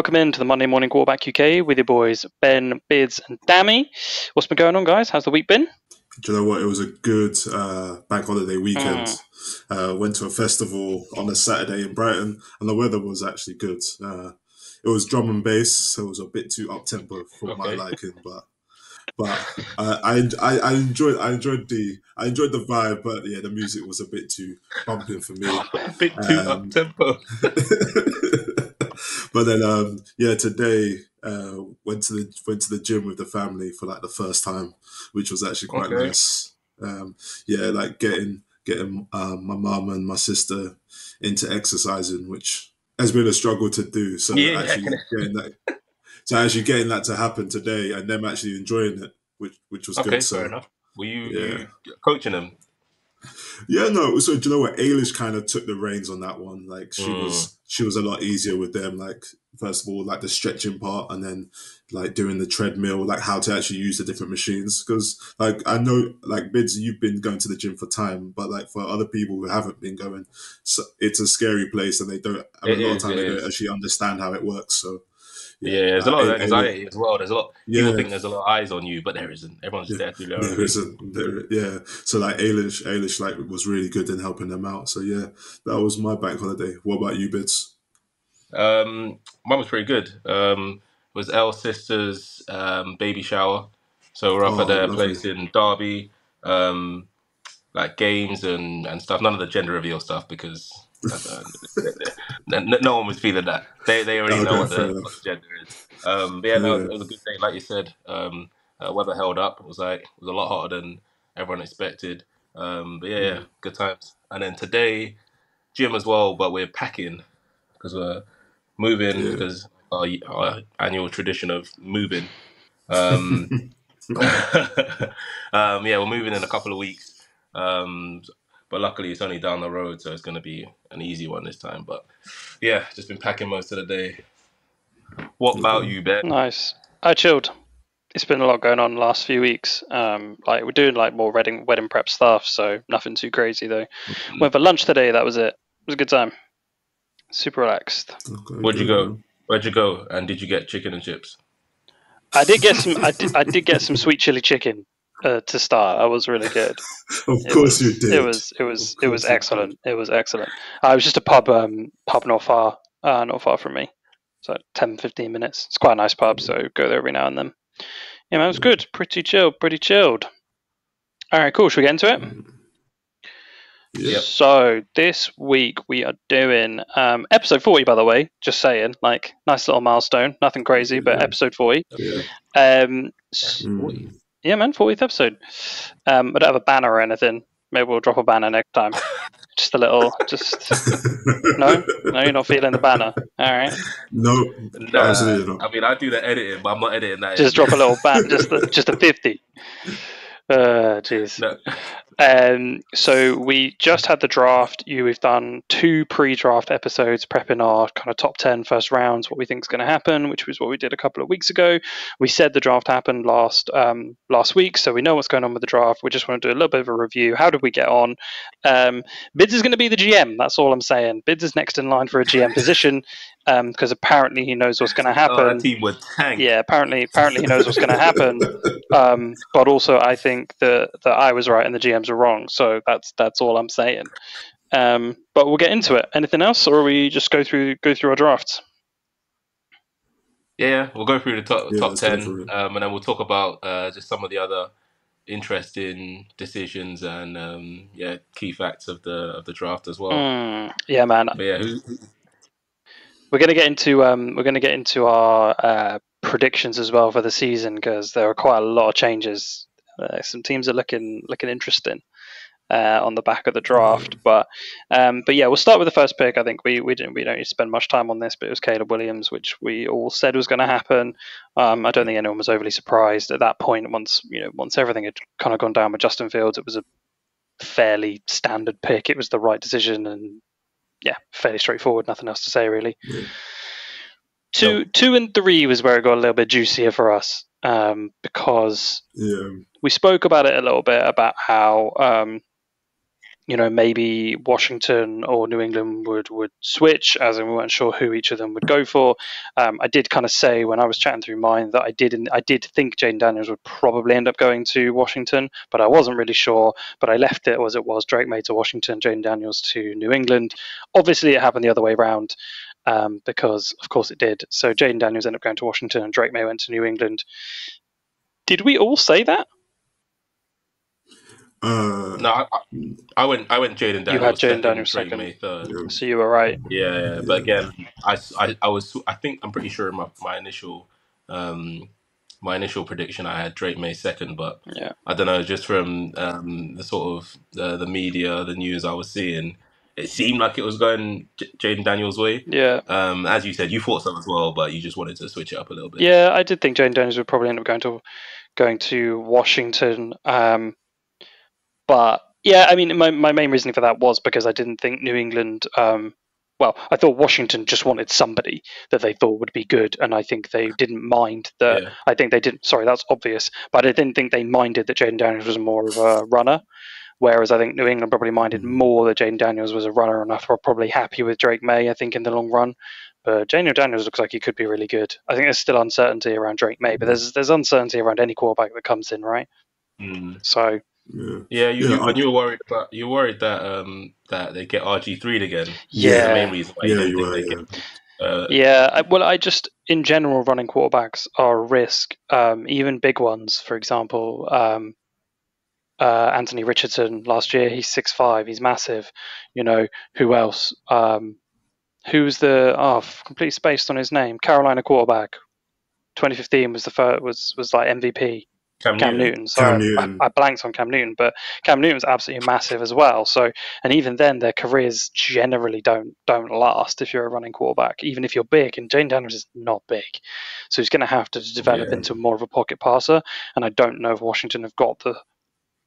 welcome into the Monday Morning Quarterback UK with your boys Ben, Bids, and Dami. What's been going on, guys? How's the week been? Do you know what? It was a good uh, bank holiday weekend. Uh, went to a festival on a Saturday in Brighton, and the weather was actually good. Uh, it was drum and bass, so it was a bit too up tempo for my liking, but but uh, I, I I enjoyed I enjoyed the I enjoyed the vibe, but yeah, the music was a bit too bumping for me. a bit too Um, up tempo. but then um yeah today uh went to the went to the gym with the family for like the first time which was actually quite Okay. nice um yeah like getting getting um, my mum and my sister into exercising which has been a struggle to do so Yeah. actually getting that so actually getting that to happen today and them actually enjoying it which which was Okay, good so enough. Were you, Yeah. you coaching them? Yeah, no. So do you know what? Ailish kind of took the reins on that one. Like she Mm. was, she was a lot easier with them. Like first of all, like the stretching part, and then like doing the treadmill, like how to actually use the different machines. Because like I know, like Bids, you've been going to the gym for time, but like for other people who haven't been going, so it's a scary place, and they don't. I mean, a lot of time they is. don't actually understand how it works. So Yeah, there's a lot of anxiety as well. There's a lot. Yeah. People think there's a lot of eyes on you, but there isn't. Everyone's just there to their own There isn't. There, yeah. So like Ailish, Ailish like was really good in helping them out. So yeah, that was my bank holiday. What about you, Bids? Um, mine was pretty good. Um, it was Elle sister's um, baby shower, so we're up Oh, at their lovely. place in Derby. Um, like games and, and stuff. None of the gender reveal stuff because no, no one was feeling that. They they already know Okay, what the, what the gender is. Um, but yeah, no, Yeah. it was a good day. Like you said, um, uh, weather held up. It was like it was a lot hotter than everyone expected. Um, but yeah, yeah, Mm. good times. And then today, gym as well, but we're packing because we're moving Yeah. because our, our annual tradition of moving. Um, um, yeah, we're moving in a couple of weeks. Um, but luckily, it's only down the road, so it's going to be an easy one this time. But yeah, just been packing most of the day. What about you, Ben? Nice. I chilled. It's been a lot going on the last few weeks. Um, like we're doing like more wedding wedding prep stuff, so nothing too crazy though. Went for lunch today. That was it. It was a good time. Super relaxed. Okay, Where'd you go? Where'd you go? And did you get chicken and chips? I did get some. I did, I did get some sweet chili chicken uh, to start. I was really good. Of It course was, you did. It was it was it was excellent. It was excellent. I was just a pub um pub not far uh not far from me. So 10, 15 minutes. It's quite a nice pub, so go there every now and then. Yeah, man, it was good. Pretty chilled, pretty chilled. All right, cool. Should we get into it? Yeah. Yep. So this week we are doing um, episode forty. By the way, just saying, like nice little milestone. Nothing crazy, but Yeah. episode forty. Yeah. Um, s- Mm. Yeah, man, fortieth episode. Um, I don't have a banner or anything. Maybe we'll drop a banner next time. just a little, just no, no, you're not feeling the banner. All right, no, Nah, absolutely not. I mean, I do the editing, but I'm not editing that. just drop a little ban, just a, just a Uh, jeez. No. Um, so we just had the draft. You, we've done two pre-draft episodes, prepping our kind of top 10 first rounds, what we think is going to happen, which was what we did a couple of weeks ago. We said the draft happened last um, last week, so we know what's going on with the draft. We just want to do a little bit of a review. How did we get on? Um, Bids is going to be the GM. That's all I'm saying. Bids is next in line for a GM position because apparently he knows what's going to Oh, happen. that team would tank. Yeah, apparently, apparently he knows what's going to happen. Um, but also, I think that that I was right and the GMs were wrong. So that's that's all I'm saying. Um, but we'll get into it. Anything else, or we just go through go through our drafts? Yeah, yeah, we'll go through the top Yeah, top ten, um, and then we'll talk about uh, just some of the other interesting decisions and um, yeah, key facts of the of the draft as well. Mm, yeah, man. But yeah, who, We're gonna get into um, we're gonna get into our uh, predictions as well for the season because there are quite a lot of changes. Uh, some teams are looking looking interesting uh, on the back of the draft, but um, but yeah, we'll start with the first pick. I think we we didn't we don't need to spend much time on this, but it was Caleb Williams, which we all said was going to happen. Um, I don't think anyone was overly surprised at that point. Once you know, once everything had kind of gone down with Justin Fields, it was a fairly standard pick. It was the right decision, and yeah, fairly straightforward. Nothing else to say really. Yeah. Two, two, and three was where it got a little bit juicier for us um, because yeah, we spoke about it a little bit about how um, you know, maybe Washington or New England would would switch, as in we weren't sure who each of them would go for. Um, I did kind of say when I was chatting through mine that I did I did think Jayden Daniels would probably end up going to Washington, but I wasn't really sure. But I left it as it was: Drake Maye to Washington, Jayden Daniels to New England. Obviously, it happened the other way around. Um, because of course it did. So Jayden Daniels ended up going to Washington and Drake Maye went to New England. Did we all say that? Uh, No, I, I- I went. I went Jayden Daniels. You had Jayden second, Daniels Drake second. May third. yeah. So you were right. Yeah, yeah, but again, I, I, I was. I think I'm pretty sure my my initial, um, my initial prediction I had Drake Maye second, but Yeah. I don't know. Just from um, the sort of the, the media, the news I was seeing, it seemed like it was going J- Jayden Daniels' way. Yeah. Um, as you said, you thought so as well, but you just wanted to switch it up a little bit. Yeah, I did think Jayden Daniels would probably end up going to going to Washington. Um, but yeah, I mean, my, my main reasoning for that was because I didn't think New England. Um, well, I thought Washington just wanted somebody that they thought would be good, and I think they didn't mind that. Yeah. I think they didn't. Sorry, that's obvious, but I didn't think they minded that Jayden Daniels was more of a runner. Whereas I think New England probably minded more that Jayden Daniels was a runner, and I are probably happy with Drake Maye. I think in the long run, but Daniel Daniels looks like he could be really good. I think there's still uncertainty around Drake Maye, but there's there's uncertainty around any quarterback that comes in, right? Mm. So yeah. Yeah, you, Yeah, you, I- and you were worried about you were worried that um that they get RG three again. Yeah. The yeah, main reason you Yeah, didn't you were. Yeah. get. Uh, yeah. I, well, I just in general running quarterbacks are a risk. Um, even big ones, for example, um, uh, Anthony Richardson last year, he's six five, he's massive. You know who else? Um, who's the oh I've completely spaced on his name? Carolina quarterback. 2015 was the first was was like MVP. Cam, Cam Newton. Newton. Sorry, Cam I- Newton. I, I blanked on Cam Newton, but Cam Newton's absolutely massive as well. So, and even then, their careers generally don't don't last if you're a running quarterback, even if you're big. And Jayden Daniels is not big, so he's going to have to develop Yeah. into more of a pocket passer. And I don't know if Washington have got the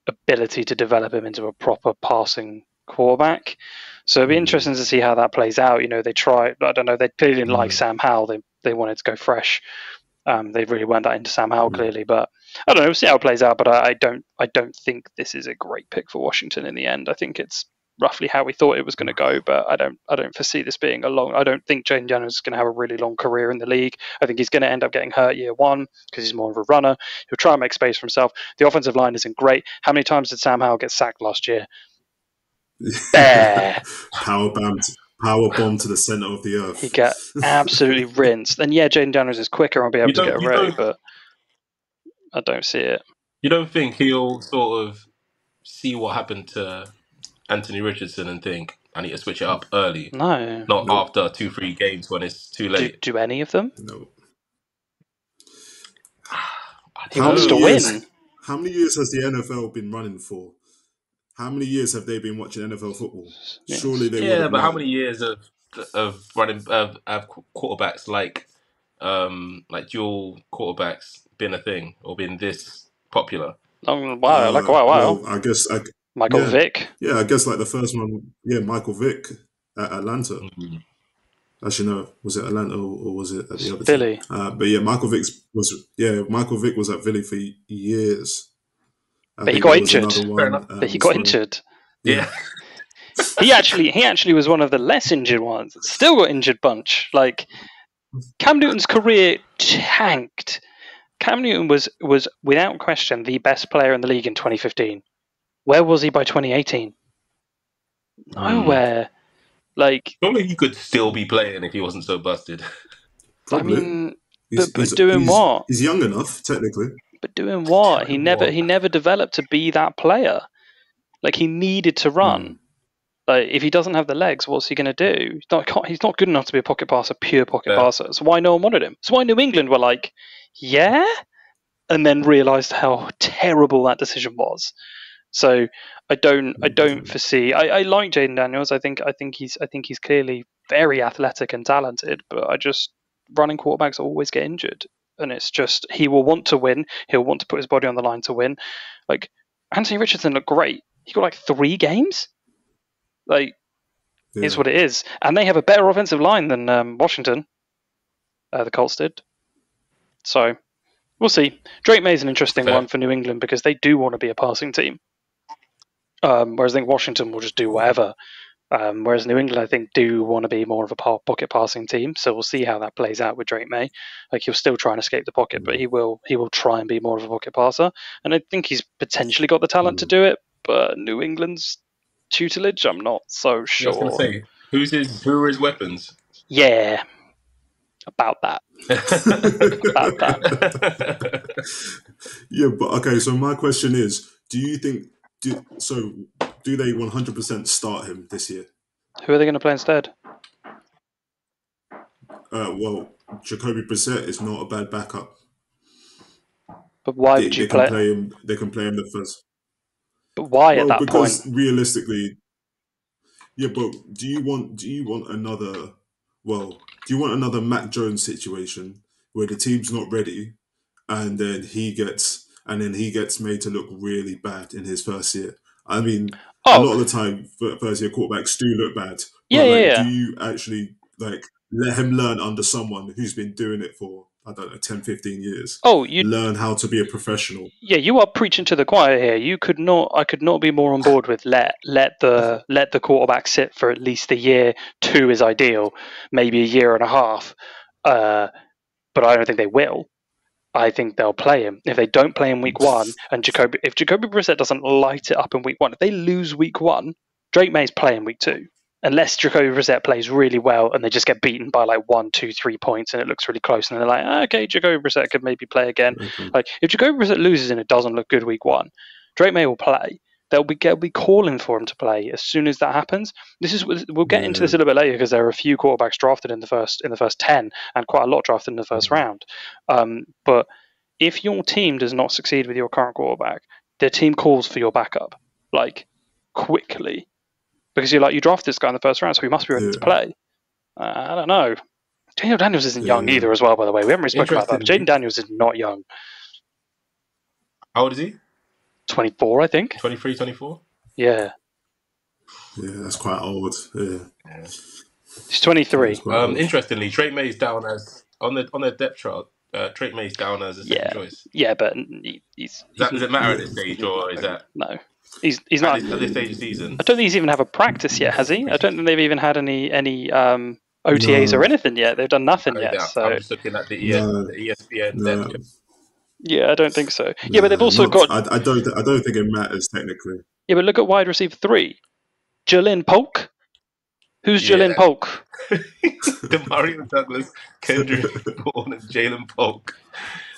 ability to develop him into a proper passing quarterback. So it'd be Mm. interesting to see how that plays out. You know, they try. I don't know. They clearly didn't like Mm. Sam Howell. They they wanted to go fresh. Um, they really weren't that into Sam Howell Mm. clearly, but I don't know. We'll see how it plays out. But I, I don't I don't think this is a great pick for Washington in the end. I think it's roughly how we thought it was going to go, but I don't I don't foresee this being a long. I don't think Jayden Daniels is going to have a really long career in the league. I think he's going to end up getting hurt year one because he's more of a runner. He'll try and make space for himself. The offensive line isn't great. How many times did Sam Howell get sacked last year? Power bomb, power bomb to the center of the earth. He get absolutely rinsed. And yeah, Jayden Daniels is quicker. I'll be able to get you away, but I don't see it. You don't think he'll sort of see what happened to Anthony Richardson and think I need to switch it up early, No. not No. after two, three games when it's too late. do any of them? No. He How wants to years- win. How many years has the NFL been running for? How many years have they been watching NFL football? Yes. Surely they yeah, have but how many years of of running of, of quarterbacks like um like dual quarterbacks been a thing or been this popular? Long while, like a Uh, while, while. well, I guess, I, Michael yeah. Vick. yeah, I guess like the first one, yeah, Michael Vick at Atlanta. Actually, no, was it Atlanta or, or was it at the other Philly. Uh, but yeah, Michael Vick was yeah, Michael Vick was at Philly for years. I But he got injured. another Fair one, enough. um, But he got so- injured. Yeah. He actually he actually was one of the less injured ones. Still got injured bunch. Like Cam Newton's career tanked. Cam Newton was was without question the best player in the league in 2015. Where was he by 2018? Nowhere. Like Surely he could still be playing if he wasn't so busted. Probably. I mean, He's- but- but he's- doing he's- what? He's young enough, technically. But doing what? He never what? he never developed to be that player. Like he needed to run. Mm. Like if he doesn't have the legs, what's he going to do? He's not he's not good enough to be a pocket passer, pure pocket Yeah. passer. So why no one wanted him? So why New England were like, yeah, and then realised how terrible that decision was. So I don't I don't foresee. I, I like Jayden Daniels. I think I think he's I think he's clearly very athletic and talented. But I just running quarterbacks always get injured, and it's just he will want to win. He'll want to put his body on the line to win. Like Anthony Richardson looked great. He got like three games. Like Yeah. is what it is. And they have a better offensive line than um, Washington. Uh, the Colts did. So we'll see. Drake Maye's an interesting Fair. one for New England because they do want to be a passing team. Um, whereas I think Washington will just do whatever. Um, whereas New England, I think, do want to be more of a pocket passing team. So we'll see how that plays out with Drake Maye. Like he'll still try and escape the pocket, but he will he will try and be more of a pocket passer. And I think he's potentially got the talent to do it. But New England's tutelage, I'm not so Yeah, I was sure. say, who's his? Who are his weapons? Yeah, about that. About yeah, but okay. So my question is: Do you think? Do, so do they one hundred percent start him this year? Who are they going to play instead? Uh, well, Jacoby Brissett is not a bad backup. But why they, would you they can play? play him. They can play him the first. But why well, at that because point? Because realistically, yeah. But do you want? Do you want another? Well, do you want another Mac Jones situation where the team's not ready, and then he gets and then he gets made to look really bad in his first year? I mean, a lot Oh, of the time, first year quarterbacks do look bad. Yeah, like, yeah. Do you actually like let him learn under someone who's been doing it for I don't know 10, 15 years? oh, you Learn how to be a professional. yeah, you are preaching to the choir here. You could not, I could not be more on board with let let the let the quarterback sit for at least a year. Two is ideal, maybe a year and a half. Uh, but I don't think they will. I think they'll play him. If they don't play him week one, and Jacoby, if Jacoby Brissett doesn't light it up in week one, if they lose week one, Drake Maye's playing week two. Unless Jacoby Brissett plays really well and they just get beaten by like one, two, three points and it looks really close, and they're like, ah, okay, Jacoby Brissett could maybe play again. Okay. Like if Jacoby Brissett loses and it doesn't look good week one, Drake Maye will play. They'll be they'll be calling for him to play as soon as that happens. This is we'll get into this a little bit later because there are a few quarterbacks drafted in the first in the first ten and quite a lot drafted in the first round. Um, but if your team does not succeed with your current quarterback, their team calls for your backup like quickly because you're like you drafted this guy in the first round, so he must be ready to play. Uh, I don't know. Daniel Daniels isn't young either, as well. By the way, we haven't really spoken about that. Jayden Daniels is not young. How old is he? 24, I think. 23, 24? Yeah, Yeah, that's quite old. Yeah, he's 23. Um, old. interestingly, Drake Maye's down as on the on the depth chart. Uh, Drake Maye's down as a second Yeah. choice. Yeah, but he, he's, Does that, he's does it matter at this stage, or is that no, he's he's at not. this, at this stage of the season? I don't think he's even have a practice yet, has he? I don't think they've even had any any um, OTAs No. or anything yet. They've done nothing I yet. mean, So I'm just looking at the, ES, No. the ESPN No, depth chart. Yeah, I don't think so. Yeah, but they've also not- got I, I don't. I don't think it matters technically. yeah, but look at wide receiver three, Ja'Lynn Polk. Who's Ja'Lynn Yeah. Polk? Demario Douglas, Kendrick Bourne, and Ja'Lynn Polk.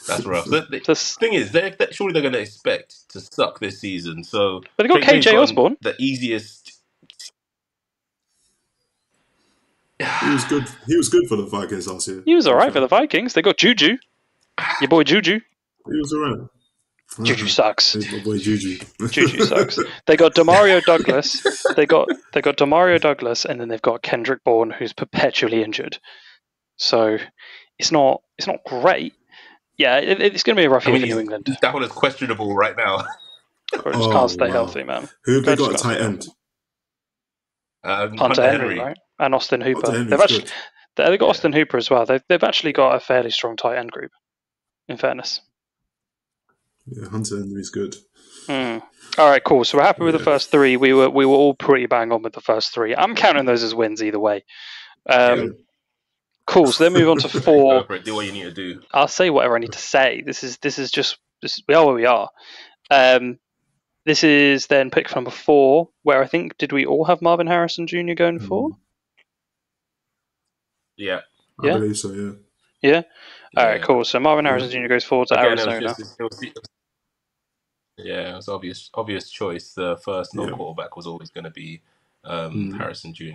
That's rough. The, the This, thing is, they're, they surely they're going to expect to suck this season. So but they got Drake KJ gone Osborn. the easiest. He was good. He was good for the Vikings last year. He was all right for the Vikings. They got Juju, your boy Juju. He was around. Juju sucks. My boy Juju. Juju sucks. They got Demario Douglas. They got they got Demario Douglas, and then they've got Kendrick Bourne, who's perpetually injured. So it's not it's not great. Yeah, it, it's going to be a rough I year mean, for New England. That one is questionable right now. Or just Oh, can't stay wow. healthy, man. Who have they got at got tight end? Um, Hunter, Henry, right? And Austin Hooper. Hunter Henry's they've actually good. they- they've got Yeah. Austin Hooper as well. They've they've actually got a fairly strong tight end group. In fairness. Yeah, Hunter Henry's good. Hmm. All right, cool. So we're happy with the first three. We were we were all pretty bang on with the first three. I'm counting those as wins either way. Um, Yeah. Cool. So then move on to four. Do what you need to do. I'll say whatever I need to say. This is this is just this, we are where we are. Um, this is then pick number four, where I think did we all have Marvin Harrison Jr. going for? Yeah. I Yeah. believe so. Yeah. Yeah. All right, Yeah. cool. So Marvin Harrison Jr. goes forward to Again, it was Arizona. just- it was- it was- yeah, it was obvious. Obvious choice. The first non Yeah. quarterback was always going to be um, Mm. Harrison Jr.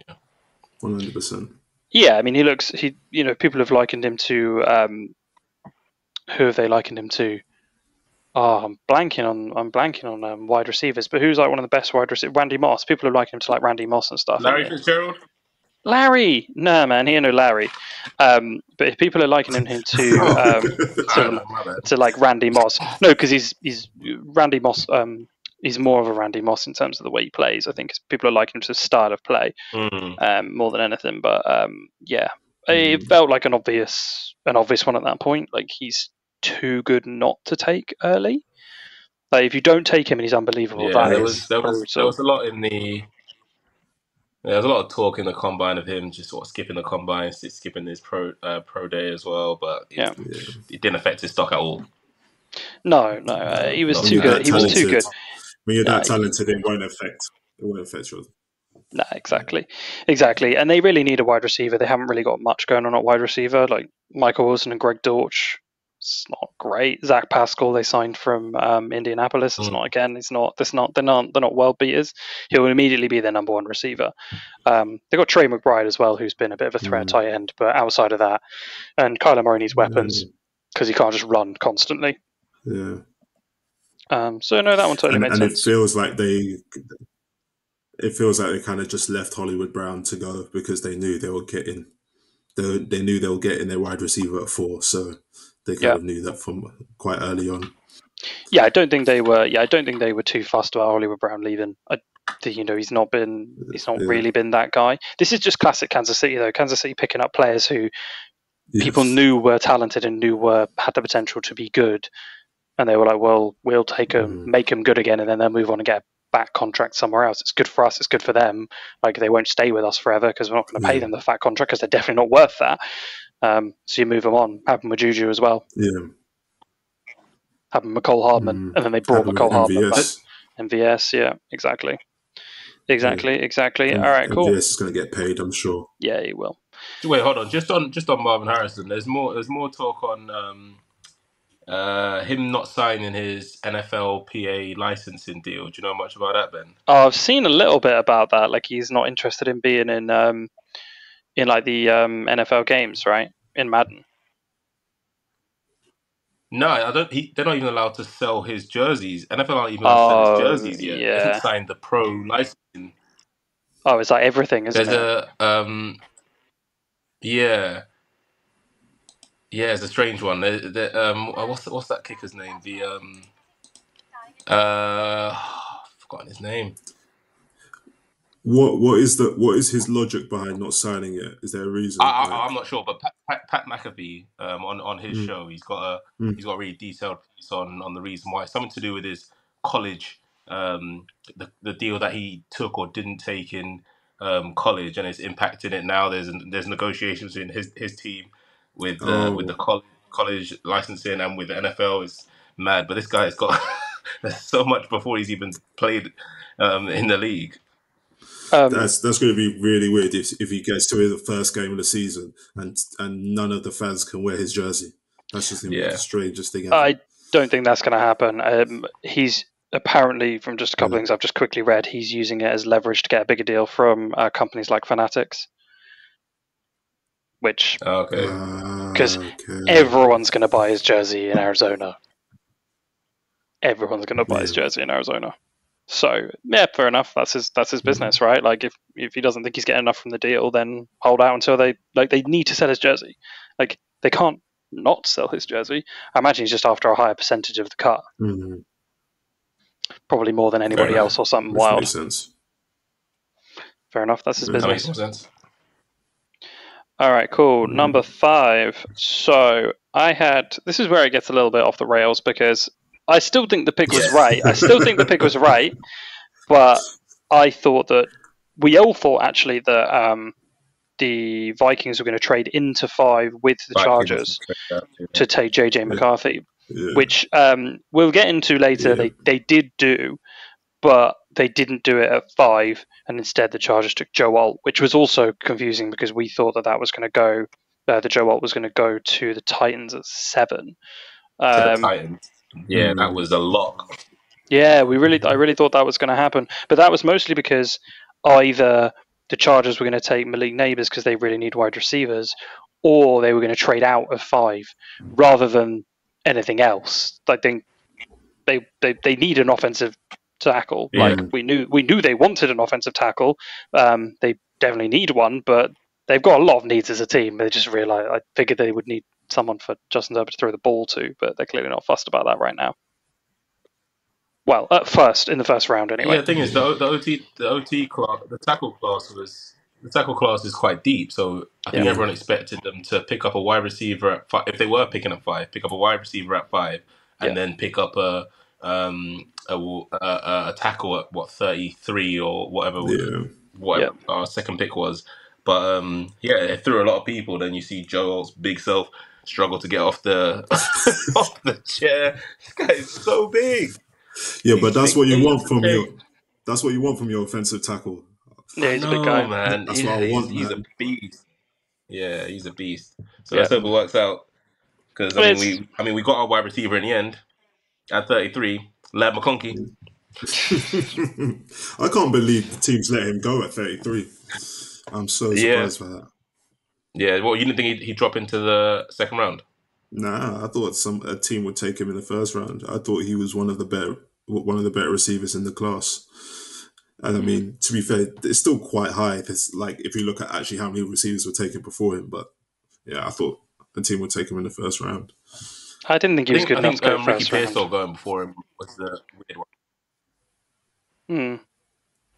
One hundred percent. Yeah, I mean he looks he you know people have likened him to um, who have they likened him to? Oh, I'm blanking on I'm blanking on um, wide receivers, but who's like one of the best wide receivers? Randy Moss. People have likened him to like Randy Moss and stuff. Larry haven't? Fitzgerald. Larry, no man, he ain't no Larry. Um, but if people are likening him to um, to, don't know, my bad. to like Randy Moss, no, because he's he's Randy Moss. Um, he's more of a Randy Moss in terms of the way he plays. I think people are liking him to his style of play Mm. um, more than anything. But um, yeah, it felt like an obvious an obvious one at that point. Like he's too good not to take early. Like if you don't take him and he's unbelievable, Yeah, that there was there was there was a lot in the. Yeah, there was a lot of talk in the combine of him just sort of skipping the combine, skipping his pro uh, pro day as well, but it, Yeah. Yeah. it didn't affect his stock at all. No, no, uh, he was Not too when good. you're He was that too good. When you're that Yeah. talented, it won't affect. It won't affect your. No, exactly, exactly. And they really need a wide receiver. They haven't really got much going on at wide receiver. Like Michael Wilson and Greg Dortch, it's not great. Zach Pascal, they signed from um, Indianapolis. It's Mm. not again. It's not. It's not. They're not. They're not world beaters. He'll immediately be their number one receiver. Um, they got Trey McBride as well, who's been a bit of a threat at Mm. tight end. But outside of that, and Kyler Murray needs weapons Mm. because he can't just run constantly. Yeah. Um, so no, that one totally and, made and it feels like they it feels like they kind of just left Hollywood Brown to go because they knew they were getting they, they knew they were getting their wide receiver at four so they kind Yeah. of knew that from quite early on Yeah, I don't think they were. Yeah, I don't think they were too fussed about Hollywood Brown leaving. I, you know, he's not been. He's not Yeah. really been that guy. This is just classic Kansas City, though. Kansas City picking up players who Yes. people knew were talented and knew were had the potential to be good, and they were like, "Well, we'll take them, Mm. make them good again, and then they'll move on and get a back contract somewhere else. It's good for us. It's good for them. Like they won't stay with us forever because we're not going to pay Yeah. them the fat contract because they're definitely not worth that. Um, so you move them on. Happened with Juju as well. yeah Happened with Cole Hardman, Mm. and then they brought Happened Mecole with Hardman back. MVS. MVS, yeah, exactly. Exactly, exactly. M- All right, cool. MVS is going to get paid I'm sure Yeah, he will. Wait, hold on. Just on just on Marvin Harrison. There's more. There's more talk on um, uh, him not signing his NFLPA licensing deal. Do you know much about that, Ben? Oh, I've seen a little bit about that. Like he's not interested in being in um in like the um NFL games, right? In Madden. No, I don't. He, they're not even allowed to sell his jerseys. NFL aren't even allowed to sell Oh, his jerseys yet. Yeah. signed the pro licensing. Oh, it's like everything, isn't There's it? a um, yeah, yeah. It's a strange one. There, there, um, uh, what's what's that kicker's name? The um, uh, I've forgotten his name. What what is the what is his logic behind not signing it is there a reason I, I'm not sure, but Pat, Pat, Pat McAfee um, on on his Mm. show, he's got a Mm. he's got a really detailed piece on on the reason why. Something to do with his college, um, the the deal that he took or didn't take in um, college, and it's impacting it now. There's there's negotiations in his his team with uh, Oh. with the college college licensing and with the NFL. It's mad, but this guy's got so much before he's even played um, in the league. Um, That's that's going to be really weird if, if he gets to the first game of the season and and none of the fans can wear his jersey. That's just going to be the strangest thing ever. I don't think that's going to happen. Um, he's apparently, from just a couple Yeah. things I've just quickly read, he's using it as leverage to get a bigger deal from uh, companies like Fanatics, which Okay. Ah, 'Cause okay. everyone's going to buy his jersey in Arizona. Everyone's going to buy his jersey in Arizona. So yeah, fair enough. That's his that's his business, right? Like if if he doesn't think he's getting enough from the deal, then hold out until they like they need to sell his jersey. Like they can't not sell his jersey. I imagine he's just after a higher percentage of the cut, Mhm. probably more than anybody else or something Which wild. makes sense. Fair enough. That's his That business. makes sense. All right, cool. Mhm. Number five. So I had this is where it gets a little bit off the rails because I still think the pick was Yeah. right. I still think the pick was right, but I thought that we all thought actually that um, the Vikings were going to trade into five with the Chargers to take JJ McCarthy, Yeah. which um, we'll get into later. They they did do, but they didn't do it at five, and instead the Chargers took Joe Alt, which was also confusing because we thought that that was going to go. Uh, the Joe Alt was going to go to the Titans at seven. Um, Titans. Yeah, that Mm. was a lock. yeah, we really, I really thought that was going to happen, but that was mostly because either the Chargers were going to take Malik Nabers because they really need wide receivers, or they were going to trade out of five rather than anything else. I think they they, they need an offensive tackle. Yeah. Like we knew we knew they wanted an offensive tackle. Um, they definitely need one, but they've got a lot of needs as a team. They just realized I figured they would need someone for Justin Herbert to throw the ball to, but they're clearly not fussed about that right now. Well, at first in the first round anyway. Yeah, the thing is, the, the OT, the OT class, the tackle class was the tackle class is quite deep. So I think Yeah. everyone expected them to pick up a wide receiver at five. If they were picking up five, pick up a wide receiver at five, and Yeah. then pick up a um, a, a, a tackle at what thirty three or whatever, Yeah. whatever our second pick was. But um, yeah, it threw a lot of people. Then you see Joe Alt's big self struggle to get off the off the chair. This guy is so big. Yeah, but that's six what you want from eight. your that's what you want from your offensive tackle. Yeah, he's a I big guy. man. That's yeah, what I he's, want, he's man. a beast. Yeah, he's a beast. So Yeah. let's hope it works out. Because I mean, we I mean we got our wide receiver in the end at thirty three, Ladd McConkey. I can't believe the teams let him go at 33. I'm so Yeah. surprised by that. Yeah, well, you didn't think he'd, he'd drop into the second round? Nah, I thought some a team would take him in the first round. I thought he was one of the better one of the better receivers in the class. And I mean, to be fair, it's still quite high. It's like if you look at actually how many receivers were taken before him, but yeah, I thought the team would take him in the first round. I didn't think he I was think, good I enough think to go um, Ricky first round. Pearsall going before him was the weird one. Hmm.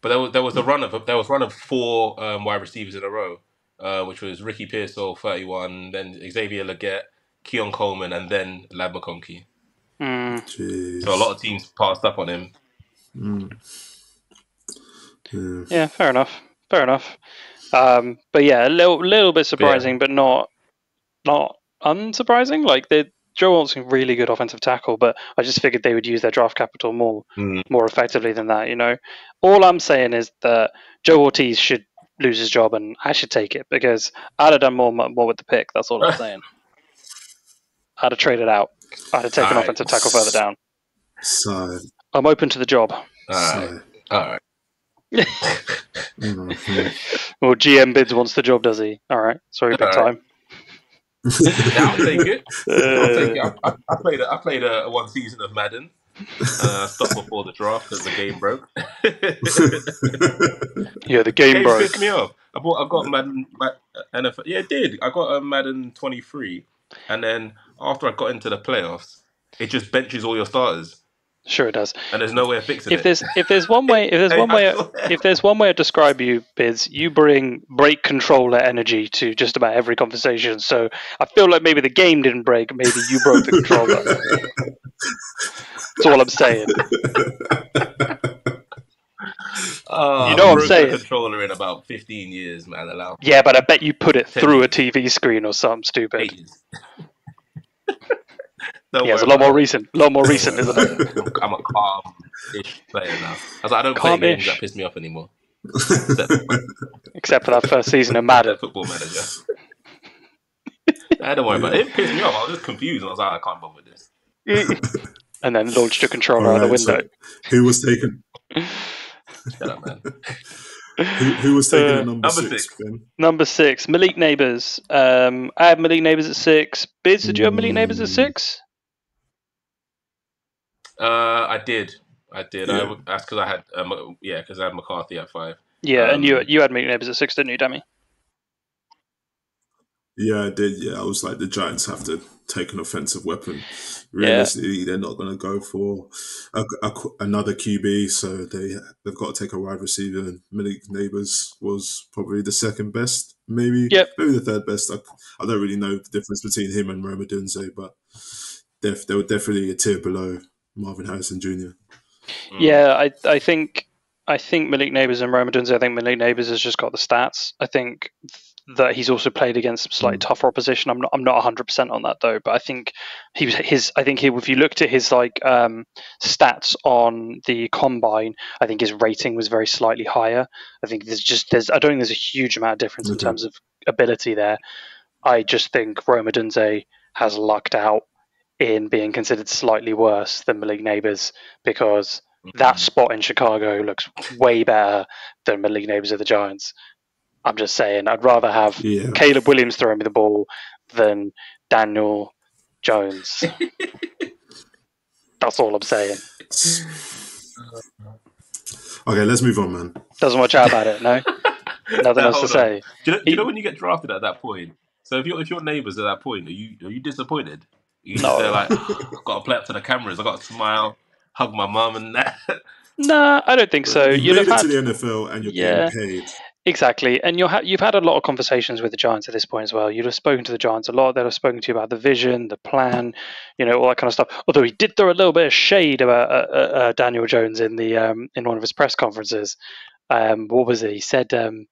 But there was there was a run of there was run of four um, wide receivers in a row, uh, which was Ricky Pearsall, thirty one, then Xavier Legette, Keon Coleman, and then Ladd McConkey. Jeez. So a lot of teams passed up on him. Mm. Yeah. Yeah, fair enough. Fair enough. Um, but yeah, a little little bit surprising, but not not unsurprising. Like they Joe Alt's a really good offensive tackle, but I just figured they would use their draft capital more Mm. more effectively than that. You know, all I'm saying is that Joe Hortiz should lose his job, and I should take it because I'd have done more more with the pick. That's all I'm saying. I'd have traded out. I'd have taken Alright. offensive tackle further down. So I'm open to the job. All right, Sigh. all right. Well, GM Bids wants the job, does he? All right, sorry, big Alright. time. Yeah, I'll take it. I'll take it. I, I, I played a, I played a, one season of Madden. Uh, stopped before the draft because the game broke. yeah, the game Games broke. pissed me off. I bought. I got Madden. Mad- NFL. Yeah, it did. I got a Madden 23, and then after I got into the playoffs, it just benches all your starters, Sure, it does. and there's no way of fixing If it. there's if there's one way if there's one way if there's one way to describe you, Bids, you bring break controller energy to just about every conversation. So I feel like maybe the game didn't break, maybe you broke the controller. That's all I'm saying. Oh, You know what I'm saying. Controller in about 15 years, man. Allow Yeah, but I bet you put it through a. TV screen or something stupid. eight years. Don't Yeah, it's a lot more it. recent. A lot more recent, isn't it? I'm, I'm a calm-ish player now. I was like, I don't play Calm-ish. games that piss me off anymore. Except, Except for that first season of Madden. football manager. I don't worry about it. It pissed me off. I was just confused. I was like, I can't bother with this. and then launched your controller out the Alright, so window. who was taken? Shut up, man. Who, who was taken Uh, at number, number six? six. Ben? Number six, Malik Nabers. Um, I had Malik Nabers at six. Bids, did you have Malik Nabers at six? Uh, I did. I did. Yeah. I, that's because I had, um, yeah, because I had McCarthy at five. Yeah, and you Um, you had Malik Nabers at six, didn't you, Demi? Yeah, I did. Yeah, I was like, the Giants have to take an offensive weapon. Realistically, they're not going to go for a, a, another QB, so they they've got to take a wide receiver. And Malik Nabers was probably the second best, maybe, Yep. maybe the third best. I, I don't really know the difference between him and Rome Odunze, but def, they were definitely a tier below Marvin Harrison Jr. Mm. Yeah, I I think I think Malik Nabers and Rome Odunze. I think Malik Nabers has just got the stats. I think that he's also played against slightly Mm. tougher opposition. I'm not I'm not 100 percent on that though, but I think he was his. I think he, if you looked at his like um, stats on the combine, I think his rating was very slightly higher. I think there's just there's I don't think there's a huge amount of difference in terms of ability there. I just think Rome Odunze has lucked out in being considered slightly worse than Malik Nabers because that mm. spot in Chicago looks way better than Malik Nabers of the Giants. I'm just saying, I'd rather have Yeah, Caleb Williams throwing me the ball than Daniel Jones. That's all I'm saying. okay, let's move on, man. Doesn't watch out about it, no? Nothing Now, else to on. say. Do you, know, do you know when you get drafted at that point? So if you're if your neighbours at that point, are you are you disappointed? You No. just there like, I've got to play up to the cameras. I got to smile, hug my mum, and that. Nah, I don't think so. you You'd made it had to the NFL and you're Yeah. getting paid. Exactly, and you ha- you've had a lot of conversations with the Giants at this point as well. You'd have spoken to the Giants a lot. They'd have spoken to you about the vision, the plan, you know, all that kind of stuff. Although he did throw a little bit of shade about uh, uh, uh, Daniel Jones in the um, in one of his press conferences. Um, what was it? He said um,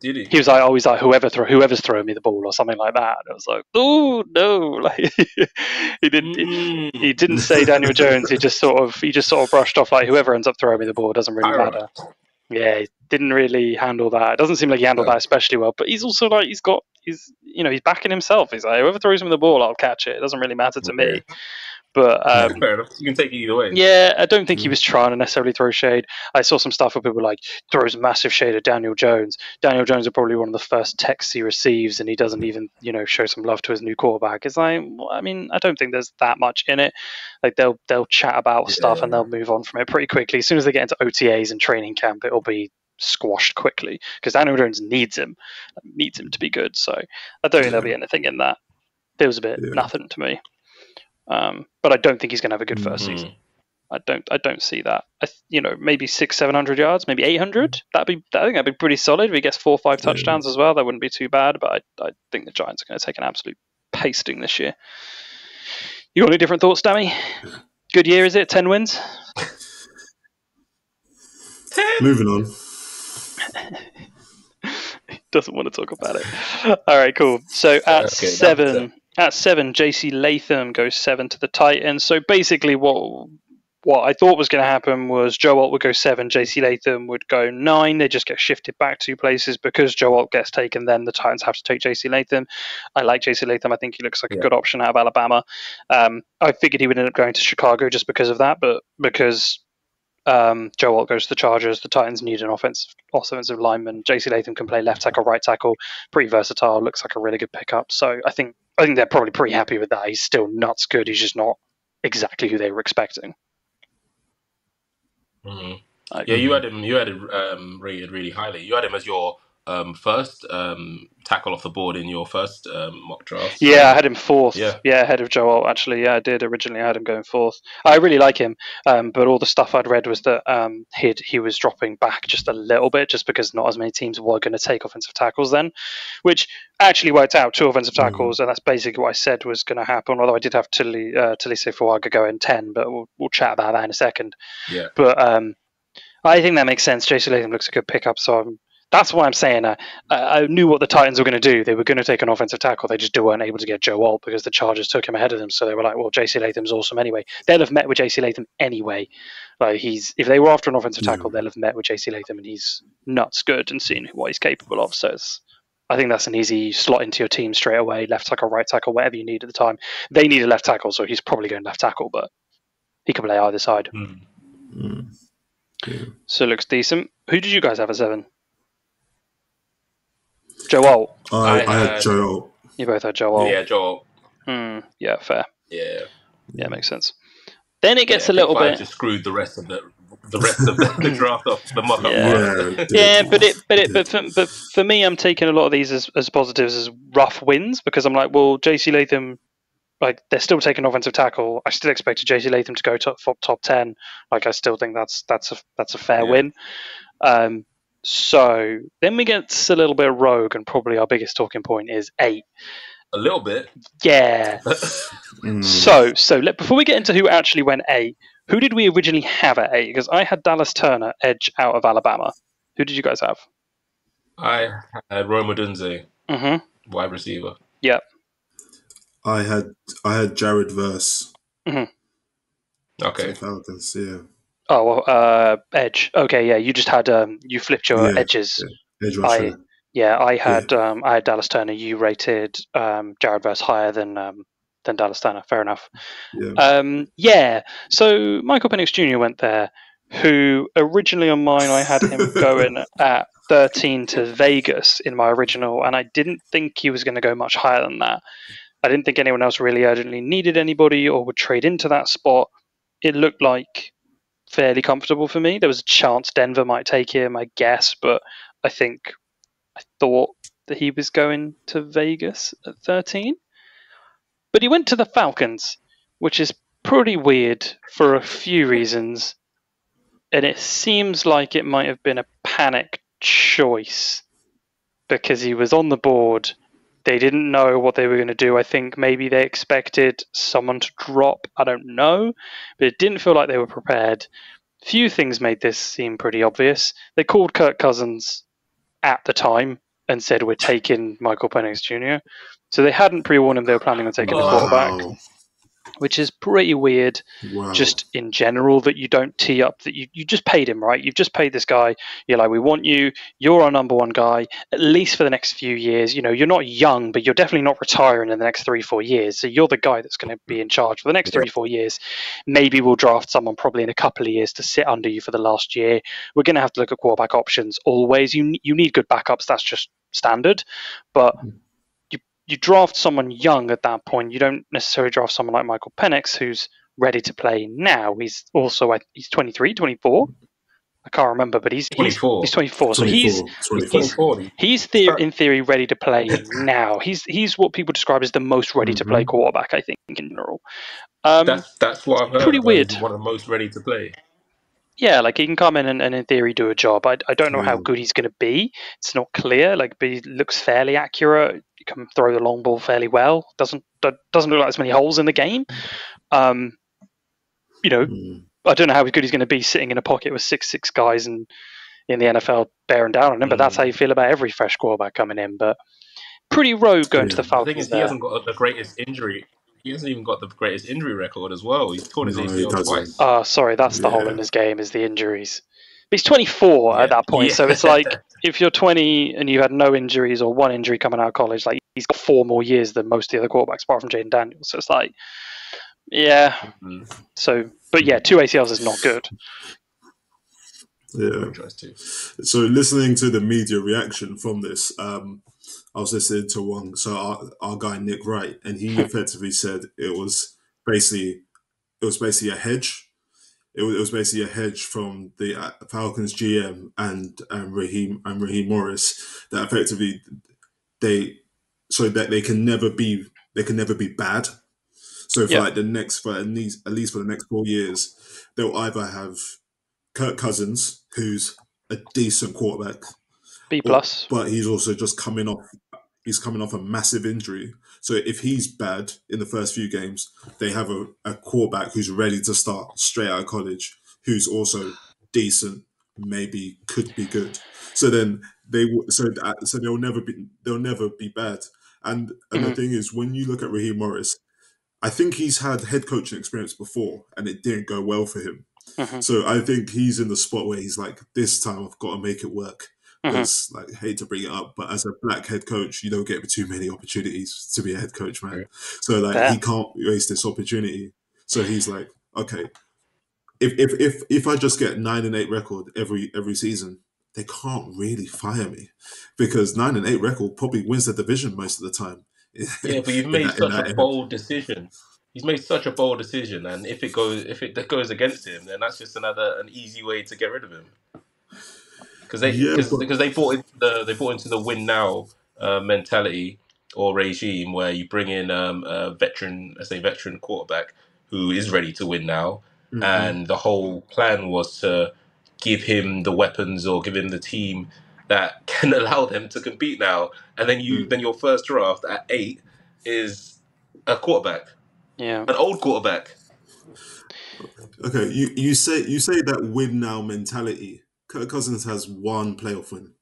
Did he? he was like, "Oh, he's like whoever throw whoever's throwing me the ball or something like that." And I was like, "Oh no!" Like he didn't. Mm. He didn't say Daniel Jones. He just sort of he just sort of brushed off like whoever ends up throwing me the ball doesn't really matter. Yeah, he didn't really handle that. It doesn't seem like he handled No. that especially well. But he's also like he's got he's you know he's backing himself. He's like whoever throws me the ball, I'll catch it. It doesn't really matter to me. But um, Fair enough. You can take it either way. yeah, I don't think he Mm. was trying to necessarily throw shade. I saw some stuff where people were like throws massive shade at Daniel Jones. Daniel Jones are probably one of the first texts he receives, and he doesn't even you know show some love to his new quarterback. It's like, I mean, I don't think there's that much in it. Like they'll they'll chat about stuff and they'll move on from it pretty quickly. As soon as they get into OTAs and training camp, it'll be squashed quickly because Daniel Jones needs him, needs him to be good. So I don't think there'll be anything in that. Feels a bit Yeah. nothing to me. Um, but I don't think he's going to have a good 1st Mhm. season. I don't. I don't see that. I, you know, maybe six, seven hundred yards, maybe eight hundred. That'd be. I think that'd be pretty solid. If he gets four, or five Yeah. touchdowns as well, that wouldn't be too bad. But I, I think the Giants are going to take an absolute pasting this year. You got any different thoughts, Dami? Good year, is it? Ten wins. Moving on. Doesn't want to talk about it. All right, cool. So at Okay, seven, at seven, JC Latham goes seven to the Titans. So basically, what what I thought was going to happen was Joe Alt would go seven, JC Latham would go nine. They just get shifted back two places because Joe Alt gets taken. Then the Titans have to take JC Latham. I like JC Latham. I think he looks like a good option out of Alabama. Um, I figured he would end up going to Chicago just because of that, but because um, Joe Alt goes to the Chargers. The Titans need an offensive offensive lineman. JC Latham can play left tackle, right tackle, pretty versatile. Looks like a really good pickup. So I think I think they're probably pretty happy with that. He's still nuts good. He's just not exactly who they were expecting. Mhm. Like, Yeah, you had him. You had him um, rated really highly. You had him as your um, first um, tackle off the board in your first um, mock draft. Yeah, I had him fourth. Yeah. Yeah. ahead of Joel. Actually, yeah, I did originally. I had him going fourth. I really like him, um, but all the stuff I'd read was that um, he he was dropping back just a little bit, just because not as many teams were going to take offensive tackles then, which actually worked out. Two offensive Mhm. tackles, and that's basically what I said was going to happen. Although I did have Tilly uh, Taliese Fuaga go in ten, but we'll, we'll chat about that in a second. Yeah. But um, I think that makes sense. JC Latham looks a good pickup, so I'm, that's why I'm saying uh, I, I knew what the Titans were going to do. They were going to take an offensive tackle. They just weren't able to get Joe Alt because the Chargers took him ahead of them. So they were like, "Well, JC Latham's awesome anyway." They'll have met with JC Latham anyway. Like he's if they were after an offensive Yeah. tackle, they'll have met with JC Latham, and he's nuts good and seen what he's capable of. So it's, I think that's an easy slot into your team straight away. Left tackle, right tackle, whatever you need at the time. They need a left tackle, so he's probably going left tackle, but he can play either side. Mm. Mm. Yeah. So it looks decent. Who did you guys have at seven? Joe Alt. I, I I, had had- Joe. You both had Joe Alt. Yeah, Joel. Hmm, yeah, fair. Yeah. Yeah, makes sense. Then it gets yeah, a little Big Five bit. Just screwed the rest of the the rest of the, the draft off the mock-up. Yeah. Yeah, Yeah, but it, but it, It but for, but for me, I'm taking a lot of these as, as positives as rough wins because I'm like, well, JC Latham, like they're still taking offensive tackle. I still expected JC Latham to go top top, top ten. Like I still think that's that's a that's a fair Yeah. win. Um, so then we get a little bit rogue, and probably our biggest talking point is eight. A little bit. Yeah. Mm. So, so let, before we get into who actually went eight, who did we originally have at eight? Because I had Dallas Turner, edge out of Alabama. Who did you guys have? I had Rome Odunze, Mm-hmm. wide receiver. Yep. I had I had Jared Verse. Okay. Falcons. Yeah, Oh, well, uh, edge. Okay, yeah, you just had um, you flipped your Yeah, edges. edge I- Yeah, I had um, I had Dallas Turner. You rated um, Jared Verse higher than um, than Dallas Turner. Fair enough. Yeah, Um, yeah. So Michael Penix Jr. went there, who originally on mine I had him going at 13 to Vegas in my original, and I didn't think he was going to go much higher than that. I didn't think anyone else really urgently needed anybody or would trade into that spot. It looked like fairly comfortable for me. There was a chance Denver might take him, I guess, but I think I thought that he was going to Vegas at 13. But he went to the Falcons, which is pretty weird for a few reasons. And it seems like it might have been a panic choice because he was on the board. They didn't know what they were going to do. I think maybe they expected someone to drop. I don't know, but it didn't feel like they were prepared. Few things made this seem pretty obvious. They called Kirk Cousins at the time and said, We're taking Michael Penix Jr. So they hadn't pre warned him they were planning on taking the quarterback. Which is pretty weird Wow. just in general that you don't tee up that you, you just paid him right? You've just paid this guy. You're like we want you. You're our number one guy at least for the next few years. You know you're not young but you're definitely not retiring in the next three four years. So you're the guy that's going to be in charge for the next three four years. Maybe we'll draft someone probably in a couple of years to sit under you for the last year. We're going to have to look at quarterback options always. You you need good backups. That's just standard. But hmm. You you draft someone young at that point you don't necessarily draft someone like Michael Penix who's ready to play now. He's also he's 23, 24. I can't remember, but he's he's, 24. he's 24. So he's 24, 24. he's the, in theory ready to play now. He's he's what people describe as the most ready to play quarterback. I think in general. Um, That's that's what I've heard. Pretty weird. One of the most ready to play. yeah, like he can come in and, and in theory do a job. I, I don't know how Mm. good he's going to be. It's not clear. Like, but he looks fairly accurate. He can throw the long ball fairly well. Doesn't doesn't look like there's many holes in the game. Um, you know, Mm. I don't know how good he's going to be sitting in a pocket with six six guys and in the NFL bearing down on him. But that's how you feel about every fresh quarterback coming in. But pretty rogue going to the Yeah. The Falcons. thing is, he hasn't got the greatest injury. He hasn't even got the greatest injury record as well. He's torn his No, ACL doesn't. twice. Oh, sorry, that's the hole in his game is the injuries. But he's 24 Yeah. at that point, so it's like if you're 20 and you had no injuries or one injury coming out of college, like he's got four more years than most of the other quarterbacks, apart from Jayden Daniels. So it's like, yeah. Mm, So, but yeah, two ACLs is not good. Yeah. choice. So listening to the media reaction from this, um, I was listening to one. So our, our guy Nick Wright, and he effectively said it was basically it was basically a hedge. It was, it was basically a hedge from the uh, Falcons GM and and Raheem and Raheem Morris that effectively they so that they can never be they can never be bad. So for Yeah. like the next for at least at least for the next four years, they'll either have Kirk Cousins, who's a decent quarterback, B plus. but he's also just coming off he's coming off a massive injury. So if he's bad in the first few games, they have a, a quarterback who's ready to start straight out of college, who's also decent, maybe could be good. So then they so so they'll never be they'll never be bad. And and the Mhm. thing is, when you look at Raheem Morris, I think he's had head coaching experience before, and it didn't go well for him. Mhm. So I think he's in the spot where he's like, this time I've got to make it work. Mhm. Like, hate to bring it up, but as a black head coach, you don't get too many opportunities to be a head coach, man. So like, Fair. he can't waste this opportunity. So he's like, okay, if if if if I just get nine and eight record every every season, they can't really fire me because nine and eight record probably wins the division most of the time. Yeah, but you've made that- such that a end. bold decision. He's made such a bold decision, and if it goes if it goes against him, then that's just another an easy way to get rid of him. Because they Yeah, cause, but- because they bought into the they bought into the win now uh, mentality or regime where you bring in um, a veteran, let's say veteran quarterback who is ready to win now, Mhm. and the whole plan was to give him the weapons or give him the team that can allow them to compete now. And then you Mm. then your first draft at eight is a quarterback, Yeah. an old quarterback. Okay, you, you say you say that win now mentality. Kirk Cousins has one playoff win.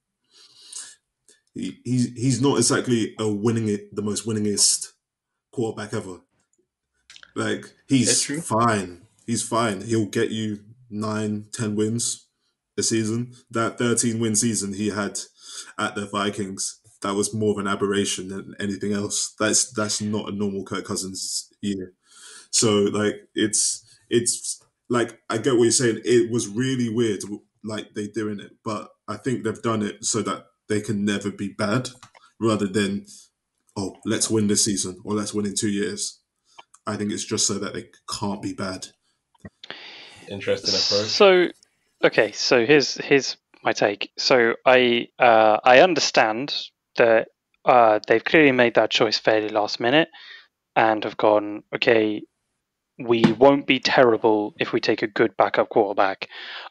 He, he's he's not exactly a winning it the most winningest quarterback ever. Like he's fine. He's fine. He'll get you nine, ten wins a season. That thirteen win season he had at the Vikings, that was more of an aberration than anything else. That's that's not a normal Kirk Cousins year. So like it's it's like I get what you're saying. It was really weird, like they're doing it, but I think they've done it so that they can never be bad, rather than oh let's win this season or let's win in two years. I think it's just so that they can't be bad. Interesting approach. So, okay, so here's here's my take. So I uh, I understand that uh, they've clearly made that choice fairly last minute, and have gone okay. We won't be terrible if we take a good backup quarterback.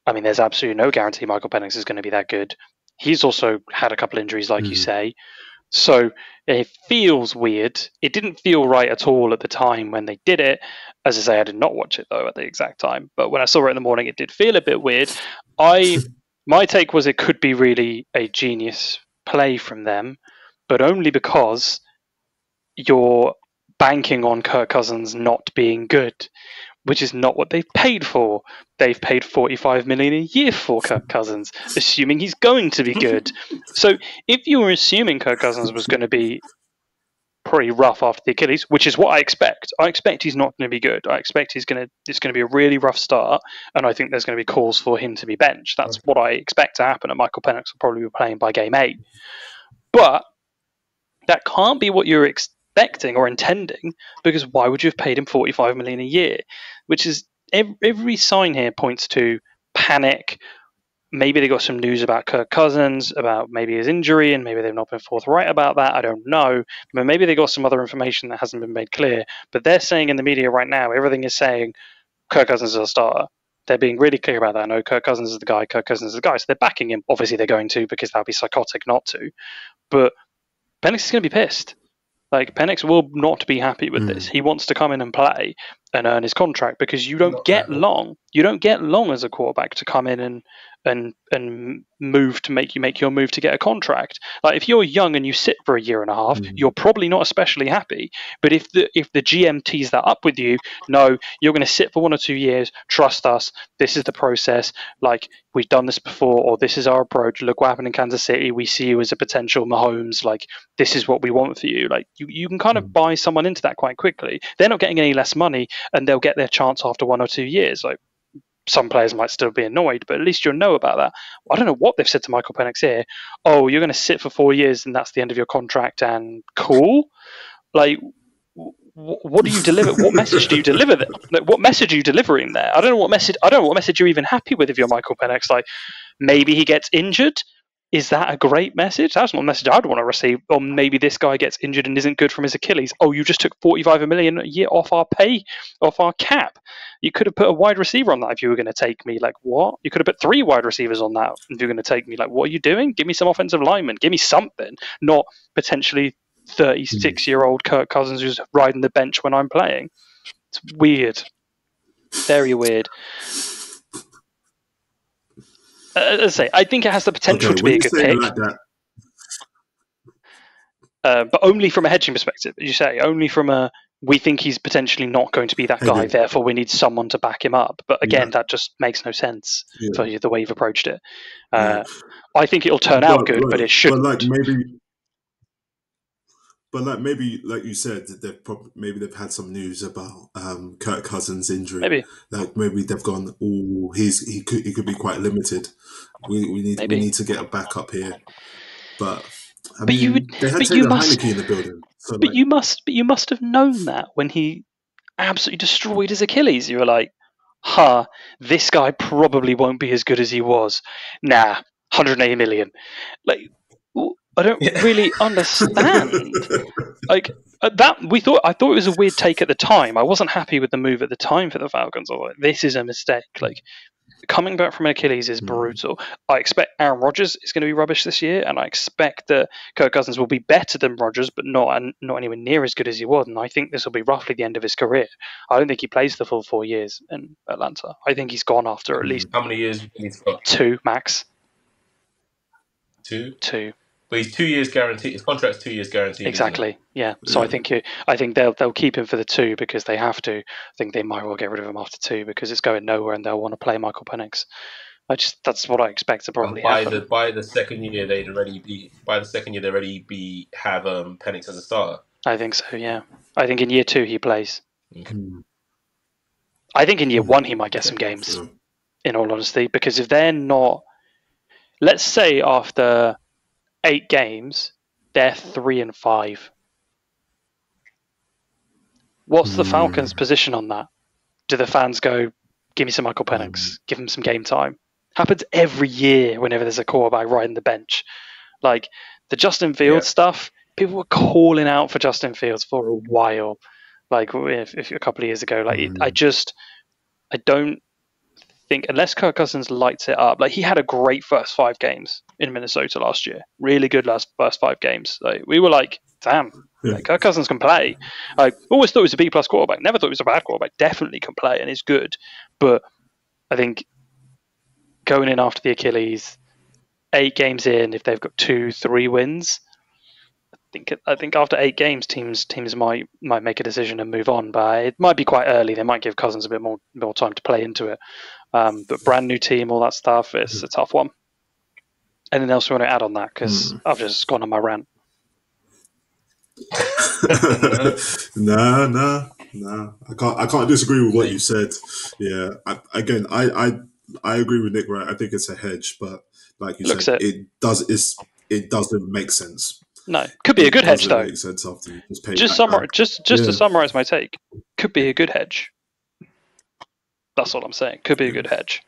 I mean, there's absolutely no guarantee Michael Penix is going to be that good. He's also had a couple injuries, like you Mm. say. So it feels weird. It didn't feel right at all at the time when they did it. As I say, I did not watch it though at the exact time. But when I saw it in the morning, it did feel a bit weird. I my take was it could be really a genius play from them, but only because you're banking on Kirk Cousins not being good, which is not what they've paid for. They've paid 45 million a year for Kirk Cousins, assuming he's going to be good. so if you were assuming Kirk Cousins was going to be pretty rough after the Achilles, which is what I expect. I expect he's not going to be good. I expect he's going to it's going to be a really rough start, and I think there's going to be calls for him to be benched. That's what I expect to happen. And Michael Penix will probably be playing by game eight, but that can't be what you're expecting or intending because why would you have paid him 45 million a year? Which is every, every sign here points to panic. Maybe they got some news about Kirk Cousins, about maybe his injury, and maybe they've not been forthright about that. I don't know. But maybe they got some other information that hasn't been made clear. But they're saying in the media right now, everything is saying Kirk Cousins is a starter. They're being really clear about that. No, Kirk Cousins is the guy. Kirk Cousins is the guy. So they're backing him. Obviously, they're going to because that would be psychotic not to. But Penix is going to be pissed. Like Penix will not be happy with Mm. this. He wants to come in and play and earn his contract because you don't Not get long. You don't get long as a quarterback to come in and and and move to make you make your move to get a contract. Like if you're young and you sit for a year and a half, Mhm. you're probably not especially happy. But if the if the GM tees that up with you, no, you're going to sit for one or two years. Trust us. This is the process. Like we've done this before, or this is our approach. Look what happened in Kansas City. We see you as a potential Mahomes. Like this is what we want for you. Like you, you can kind of Mm. buy someone into that quite quickly. They're not getting any less money, and they'll get their chance after one or two years. Like some players might still be annoyed, but at least you'll know about that. I don't know what they've said to Michael Penix here. Oh, you're going to sit for four years, and that's the end of your contract, and cool. Like, what do you deliver? What message do you deliver? Like, what message are you delivering there? I don't know what message. I don't know what message you're even happy with if you're Michael Penix. Like, maybe he gets injured. Is that a great message? That's not a message I'd want to receive. Or maybe this guy gets injured and isn't good from his Achilles. Oh, you just took 45 million a year off our pay, off our cap. You could have put a wide receiver on that if you were going to take me. Like, what? You could have put three wide receivers on that if you're going to take me. Like, what are you doing? Give me some offensive linemen. Give me something. Not potentially 36 mm. year old Kirk Cousins who's riding the bench when I'm playing. It's weird. Very weird. Uh, say, I think it has the potential Okay, to be a good pick, like uh, but only from a hedging perspective, as you say, only from a we think he's potentially not going to be that guy, therefore we need someone to back him up. But again, Yeah. that just makes no sense Yeah. for you, the way you've approached it. Yeah. Uh, I think it'll turn out good, but it shouldn't. But like maybe, but like maybe, like you said, they've prob- maybe they've had some news about um, Kirk Cousins' injury. Maybe. like maybe they've gone, oh, he's he could he could be quite limited. We we need Maybe. we need to get a backup here. But I But mean, you would- they had but Taylor you must- Heinicke in the building. So But like, you must, but you must have known that when he absolutely destroyed his Achilles. You were like, "Huh, this guy probably won't be as good as he was." Nah, 180 million. Like, I don't Yeah. really understand. like that, we thought I thought it was a weird take at the time. I wasn't happy with the move at the time for the Falcons. I was like, "This is a mistake." Like. Coming back from Achilles is Hmm. brutal. I expect Aaron Rodgers is going to be rubbish this year, and I expect that Kirk Cousins will be better than Rodgers, but not not anywhere near as good as he was. And I think this will be roughly the end of his career. I don't think he plays the full four years in Atlanta. I think he's gone after at Mm. least How many years do you think he's got? two max. Two. Two But he's two years guaranteed. His contract's two years guaranteed. exactly. Yeah. So I think I think they'll they'll keep him for the two because they have to. I think they might well get rid of him after two because it's going nowhere and they'll want to play Michael Penix. I just that's what I expect to And probably by happen. the by the second year they'd already be by the second year they'd already be have um Penix as a starter. I think so. Yeah. I think in year two he plays. Hmm. I think in year one he might get some games. In all honesty, because if they're not, let's say after eight games, they're three and five. What's the Hmm. Falcons' position on that? Do the fans go, give me some Michael Penix, give him some game time? Happens every year whenever there's a quarterback riding the bench. Like the Justin Fields Yeah. stuff, people were calling out for Justin Fields for a while. Like if, if a couple of years ago, like it, I Hmm. just, I don't think unless Kirk Cousins lights it up, like he had a great first five games in Minnesota last year, really good last first five games. Like we were like, damn, Yeah. like Kirk Cousins can play. I always thought he was a B plus quarterback. Never thought he was a bad quarterback. Definitely can play and is good. But I think going in after the Achilles, eight games in, if they've got two, three wins, I think I think after eight games, teams teams might might make a decision and move on. But it might be quite early. They might give Cousins a bit more more time to play into it. Um, but brand new team, all that stuff, it's a tough one. Anything else you want to add on that? Because I've just gone on my rant. nah, nah, nah. I can't. I can't disagree with what you said. Yeah. I, again, I, I, I agree with Nick. Right. I think it's a hedge, but like you Looks said, it. it does. It's it doesn't make sense. No, could be a good hedge though. Make sense after you just pay Just summar, that. just just to summarize my take, could be a good hedge. That's all I'm saying. Could be a good hedge.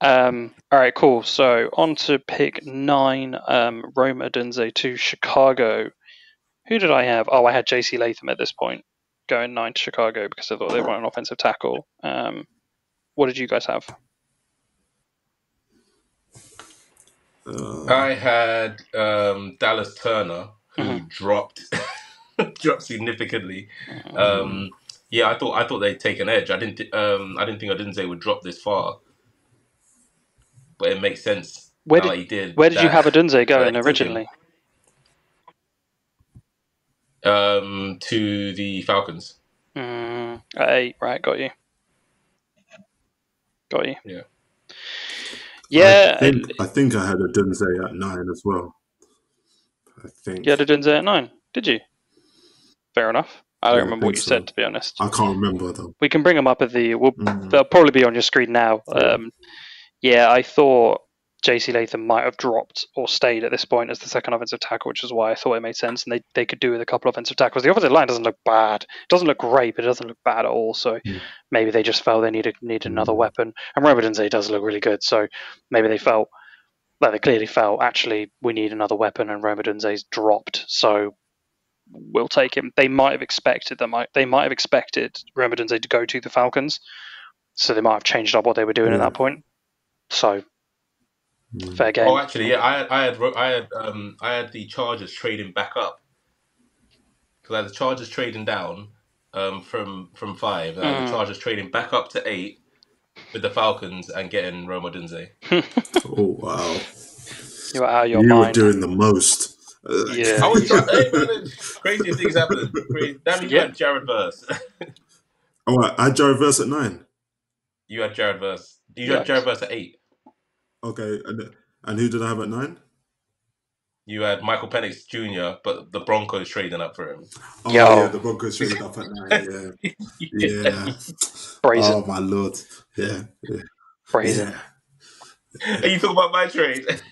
Um, all right, cool. So on to pick nine, um, Rome Odunze to Chicago. Who did I have? Oh, I had JC Latham at this point, going nine to Chicago because I thought they want an offensive tackle. Um, what did you guys have? Uh, I had um, Dallas Turner, who Mhm. dropped dropped significantly. Um, yeah, I thought I thought they'd take an edge. I didn't. thi- Um, I didn't think Odunze would drop this far, but it makes sense. Where did he did? where did you that. have Odunze going originally? Um, to the Falcons. Mm, at eight, right? Got you. Got you. Yeah. Yeah, I think, I think I had Odunze at nine as well. I think. You had Odunze at nine, did you? Fair enough. I don't I remember what you think said, to be honest. I can't remember though. We can bring them up at the. We'll, Mm. They'll probably be on your screen now. Yeah. Um, yeah, I thought JC Latham might have dropped or stayed at this point as the second offensive tackle, which is why I thought it made sense. And they, they could do with a couple of offensive tackles. The offensive line doesn't look bad. It doesn't look great, but it doesn't look bad at all. So Mm. maybe they just felt they needed need another Mm. weapon. And Robinson does look really good. So maybe they felt, well, they clearly felt actually we need another weapon, and Robinson dropped. So we'll take him. They might have expected that might they might have expected Robinson to go to the Falcons, so they might have changed up what they were doing at that point. So Mm. fair game. Oh, actually, yeah, I had, I had, I had, um, I had the Chargers trading back up because I had the Chargers trading down um, from from five. And I had Mm. the Chargers trading back up to eight with the Falcons and getting Rome Odunze. Oh wow! you are out of your you were mind. doing the most. Yeah. I was trying, hey, crazy things happen. Crazy. Damn, you Yeah. had Jared Verse. Oh, I had Jared Verse at nine. you had Jared Verse. You Yikes. had Jared Verse at eight. Okay, and and who did I have at nine? You had Michael Penix Jr., but the Broncos trading up for him. Oh Yo. yeah, the Broncos traded up at nine. Yeah, yeah. Brazen, Oh my lord. Yeah, yeah. brazen. yeah. Are you talking about my trade?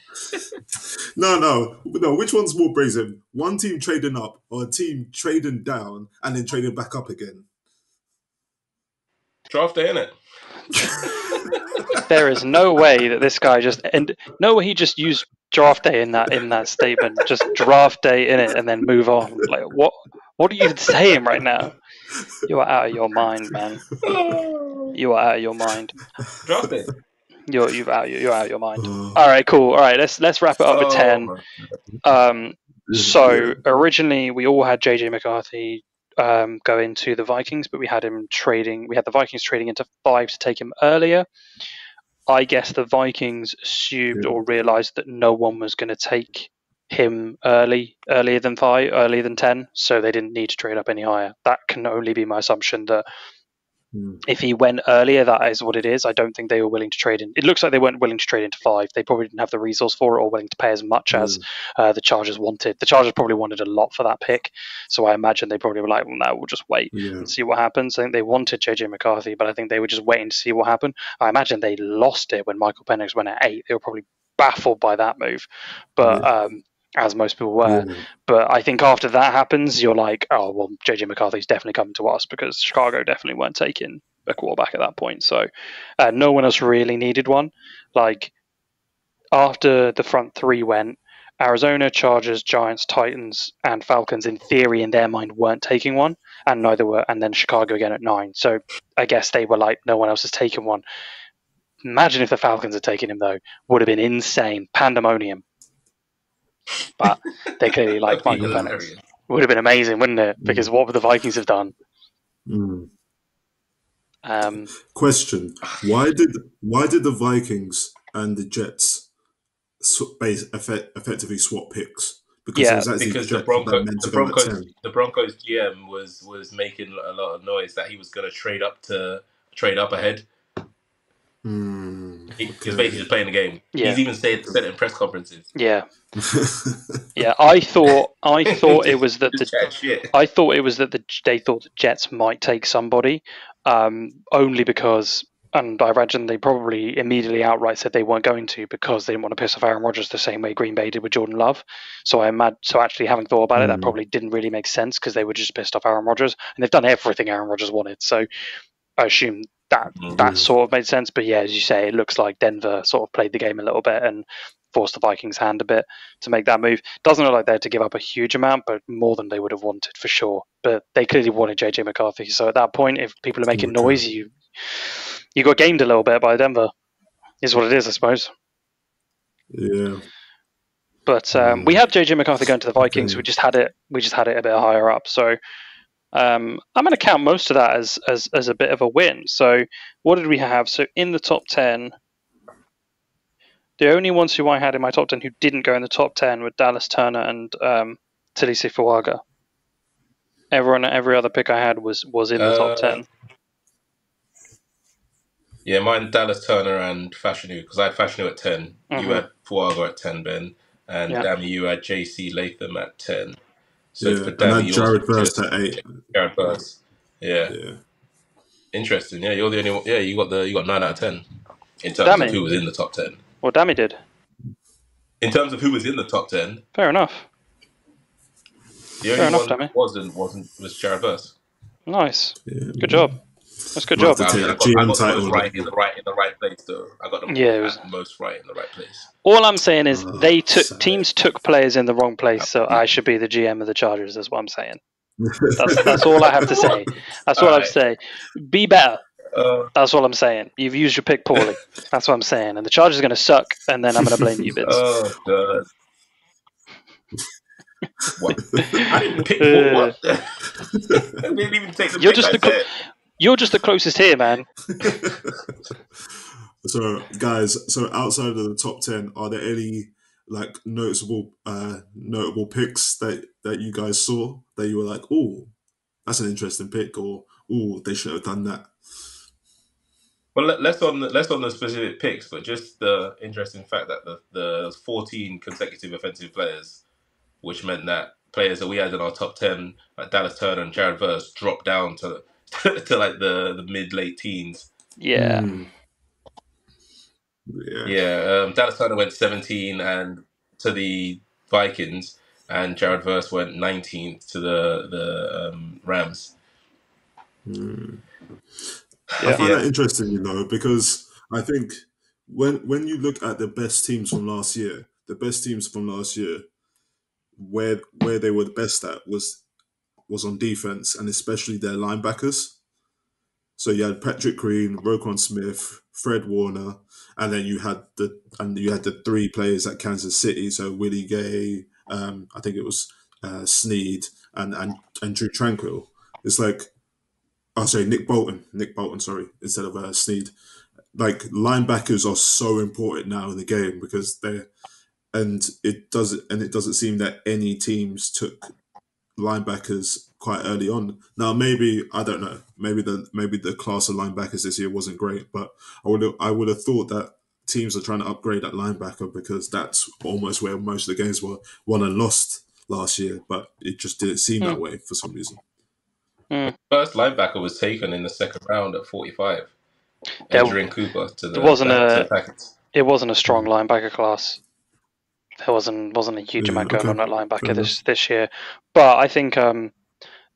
No, no, no. Which one's more brazen? One team trading up, or a team trading down and then trading back up again? Draft day, innit? There is no way that this guy just and no way he just used draft day in that in that statement. Just draft day in it and then move on. Like what? What are you saying right now? You are out of your mind, man. You are out of your mind. Draft day. You're you're out you're out of your mind. Uh, All right, cool. All right, let's let's wrap it up with ten. Um, so originally we all had JJ McCarthy um, go into the Vikings, but we had him trading. We had the Vikings trading into five to take him earlier. I guess the Vikings assumed Yeah. or realized that no one was going to take him early, earlier than five, earlier than ten, so they didn't need to trade up any higher. That can only be my assumption that Mm. if he went earlier, that is what it is. I don't think they were willing to trade in. It looks like they weren't willing to trade into five. They probably didn't have the resource for it or willing to pay as much as uh, the Chargers wanted. The Chargers probably wanted a lot for that pick, so I imagine they probably were like, "Well, no, we'll just wait yeah. and see what happens." I think they wanted JJ McCarthy, but I think they were just waiting to see what happened. I imagine they lost it when Michael Penix went at eight. They were probably baffled by that move, but um, as most people were. Yeah. But I think after that happens, you're like, "Oh well, JJ McCarthy's definitely coming to us because Chicago definitely weren't taking a quarterback at that point." So uh, no one else really needed one. Like after the front three went, Arizona, Chargers, Giants, Titans, and Falcons, in theory, in their mind, weren't taking one, and neither were, and then Chicago again at nine. So I guess they were like, no one else has taken one. Imagine if the Falcons had taken him though, would have been insane, pandemonium. But they clearly like That'd be Michael Penix. hilarious. Would have been amazing, wouldn't it? Because what would the Vikings have done? Mm. Um, Question: Why did why did the Vikings and the Jets sw- base, effect, effectively swap picks? Because Yeah, it was actually Because the projected that Broncos, the to go at Broncos, the Broncos GM was was making a lot of noise that he was going to trade up to trade up ahead. Hmm, He, He's basically just playing the game. Yeah. He's even said, said it in press conferences. yeah, yeah. I thought I thought it was that the. I thought it was that the they thought the Jets might take somebody, um, only because, and I imagine they probably immediately outright said they weren't going to because they didn't want to piss off Aaron Rodgers the same way Green Bay did with Jordan Love. So I imagine, so actually having thought about it, that Mm. probably didn't really make sense because they were just pissed off Aaron Rodgers, and they've done everything Aaron Rodgers wanted. So I assume that Mhm. that sort of made sense. But yeah, as you say, it looks like Denver sort of played the game a little bit and forced the Vikings' hand a bit to make that move. Doesn't look like they had to give up a huge amount, but more than they would have wanted for sure. But they clearly wanted JJ McCarthy. So at that point, if people are making noise, you you got gamed a little bit by Denver. Is what it is, I suppose. yeah. But um, Mm. we had JJ McCarthy going to the Vikings. We just had it. We just had it a bit higher up. So um, I'm going to count most of that as, as as a bit of a win. So what did we have? So in the top ten, the only ones who I had in my top ten who didn't go in the top ten were Dallas Turner and um, Taliese Fuaga. Everyone, every other pick I had was was in the Uh, top ten. Yeah, mine Dallas Turner and Fashanu because I had Fashanu at 10 Mhm. You had Fuaga at ten, Ben, and Yeah. Dami, you had JC Latham at ten. So yeah. for And Dami, then Jared was Verse just at 8. Jared Verse. Yeah. Yeah. interesting. Yeah, you're the only one. Yeah, you got the you got nine out of ten in terms Dami. of who was in the top ten. Well, Dami did. In terms of who was in the top ten, Fair enough. the only Fair enough, one Dami. wasn't wasn't was Jared Verse. Nice. yeah. Good job. That's good job. have I, mean, take I a got, I got the title. most right in the right in the right place though. I got them Yeah, was- most right in the right place. All I'm saying is Oh, they took sad. teams took players in the wrong place, so I should be the GM of the Chargers. That's what I'm saying. That's that's all I have to say. That's all I have to say. Be better. Uh, That's all I'm saying. You've used your pick poorly. That's what I'm saying. And the Chargers are going to suck, and then I'm going to blame you, Vince. oh god. what? I didn't pick Uh, what? what? I didn't even take the You're pick just the co- said. You're just the closest here, man. so, guys, so outside of the top 10, are there any like noticeable uh notable picks that that you guys saw that you were like, oh, that's an interesting pick, or oh, they should have done that? Well, let- less on the, less on the specific picks, but just the interesting fact that the the 14 consecutive offensive players, which meant that players that we had in our top 10, like Dallas Turner and Jared Verse, dropped down to to like the the mid late teens. Yeah. Hmm. Yeah. Yeah, um, Dallas Turner went 17 and to the Vikings, and Jared Verse went 19th to the the um, Rams. Hmm. Yeah. I find Yeah. that interesting, you know, because I think when when you look at the best teams from last year, the best teams from last year, where where they were the best at was was on defense and especially their linebackers. So you had Patrick Queen, Roquan Smith, Fred Warner, and then you had the and you had the three players at Kansas City. So Willie Gay, um, I think it was uh, Sneed, and and and Drue Tranquill. It's like oh sorry, Nick Bolton, Nick Bolton, sorry, instead of uh, Sneed. Like linebackers are so important now in the game because they're and it does and it doesn't seem that any teams took linebackers quite early on. Now maybe I don't know, maybe the maybe the class of linebackers this year wasn't great, but I would have, I would have thought that teams are trying to upgrade at linebacker because that's almost where most of the games were won and lost last year, but it just didn't seem that hmm. way for some reason. Hmm. First linebacker was taken in the second round at 45. There- Edgerrin Cooper to the, there wasn't to a- the Packers. It wasn't a strong linebacker class. There wasn't wasn't a huge Yeah, amount going okay. on at linebacker Fair this this year, but I think um,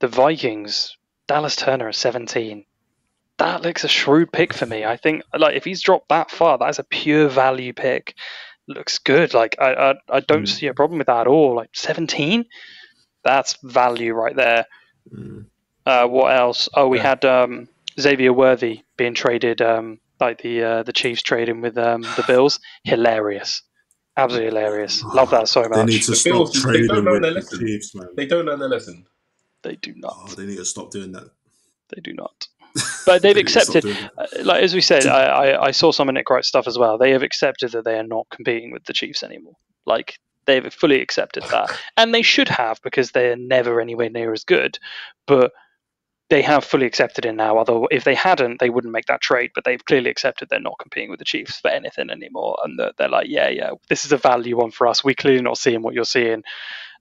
the Vikings, Dallas Turner at seventeen, that looks a shrewd pick for me. I think like if he's dropped that far, that is a pure value pick. Looks good. Like I I, I don't Mm. see a problem with that at all. Like seventeen, that's value right there. Mm. Uh, what else? Oh, we Yeah. had um, Xavier Worthy being traded um, like the uh, the Chiefs trading with um, the Bills. Hilarious, absolutely hilarious. Love that so much. They much. need to The stop Bills, they trading don't learn with their the lesson. Chiefs, man. They don't learn their lesson. They do not. Oh, they need to stop doing that. They do not. But they've They need to stop accepted, doing that. uh, like as we said, I, I, I saw some of Nick Wright's stuff as well. They have accepted that they are not competing with the Chiefs anymore. Like they've fully accepted that, and they should have because they are never anywhere near as good. But they have fully accepted it now. Although if they hadn't, they wouldn't make that trade. But they've clearly accepted they're not competing with the Chiefs for anything anymore, and they're, they're like, yeah, yeah, this is a value one for us. We're clearly not seeing what you're seeing,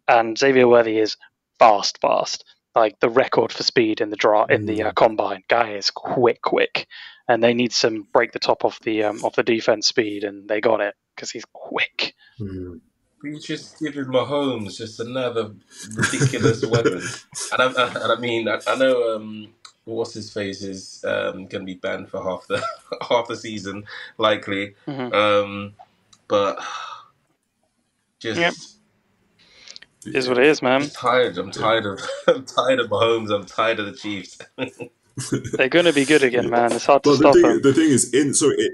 and Xavier Worthy is fast, fast. Like the record for speed in the draw in the uh, combine, guy is quick, quick, and they need some break the top off the um, off the defense speed, and they got it because he's quick. Mm. We just giving Mahomes just another ridiculous weapon. And I, I, and I mean, I, I know um, what's his face is um, going to be banned for half the half the season, likely. Mhm. Um, but just, Yep. Is what it is, man. just tired. I'm tired of I'm tired of Mahomes. I'm tired of the Chiefs. They're going to be good again, man. It's hard to But the stop thing, them. the thing is, in so it,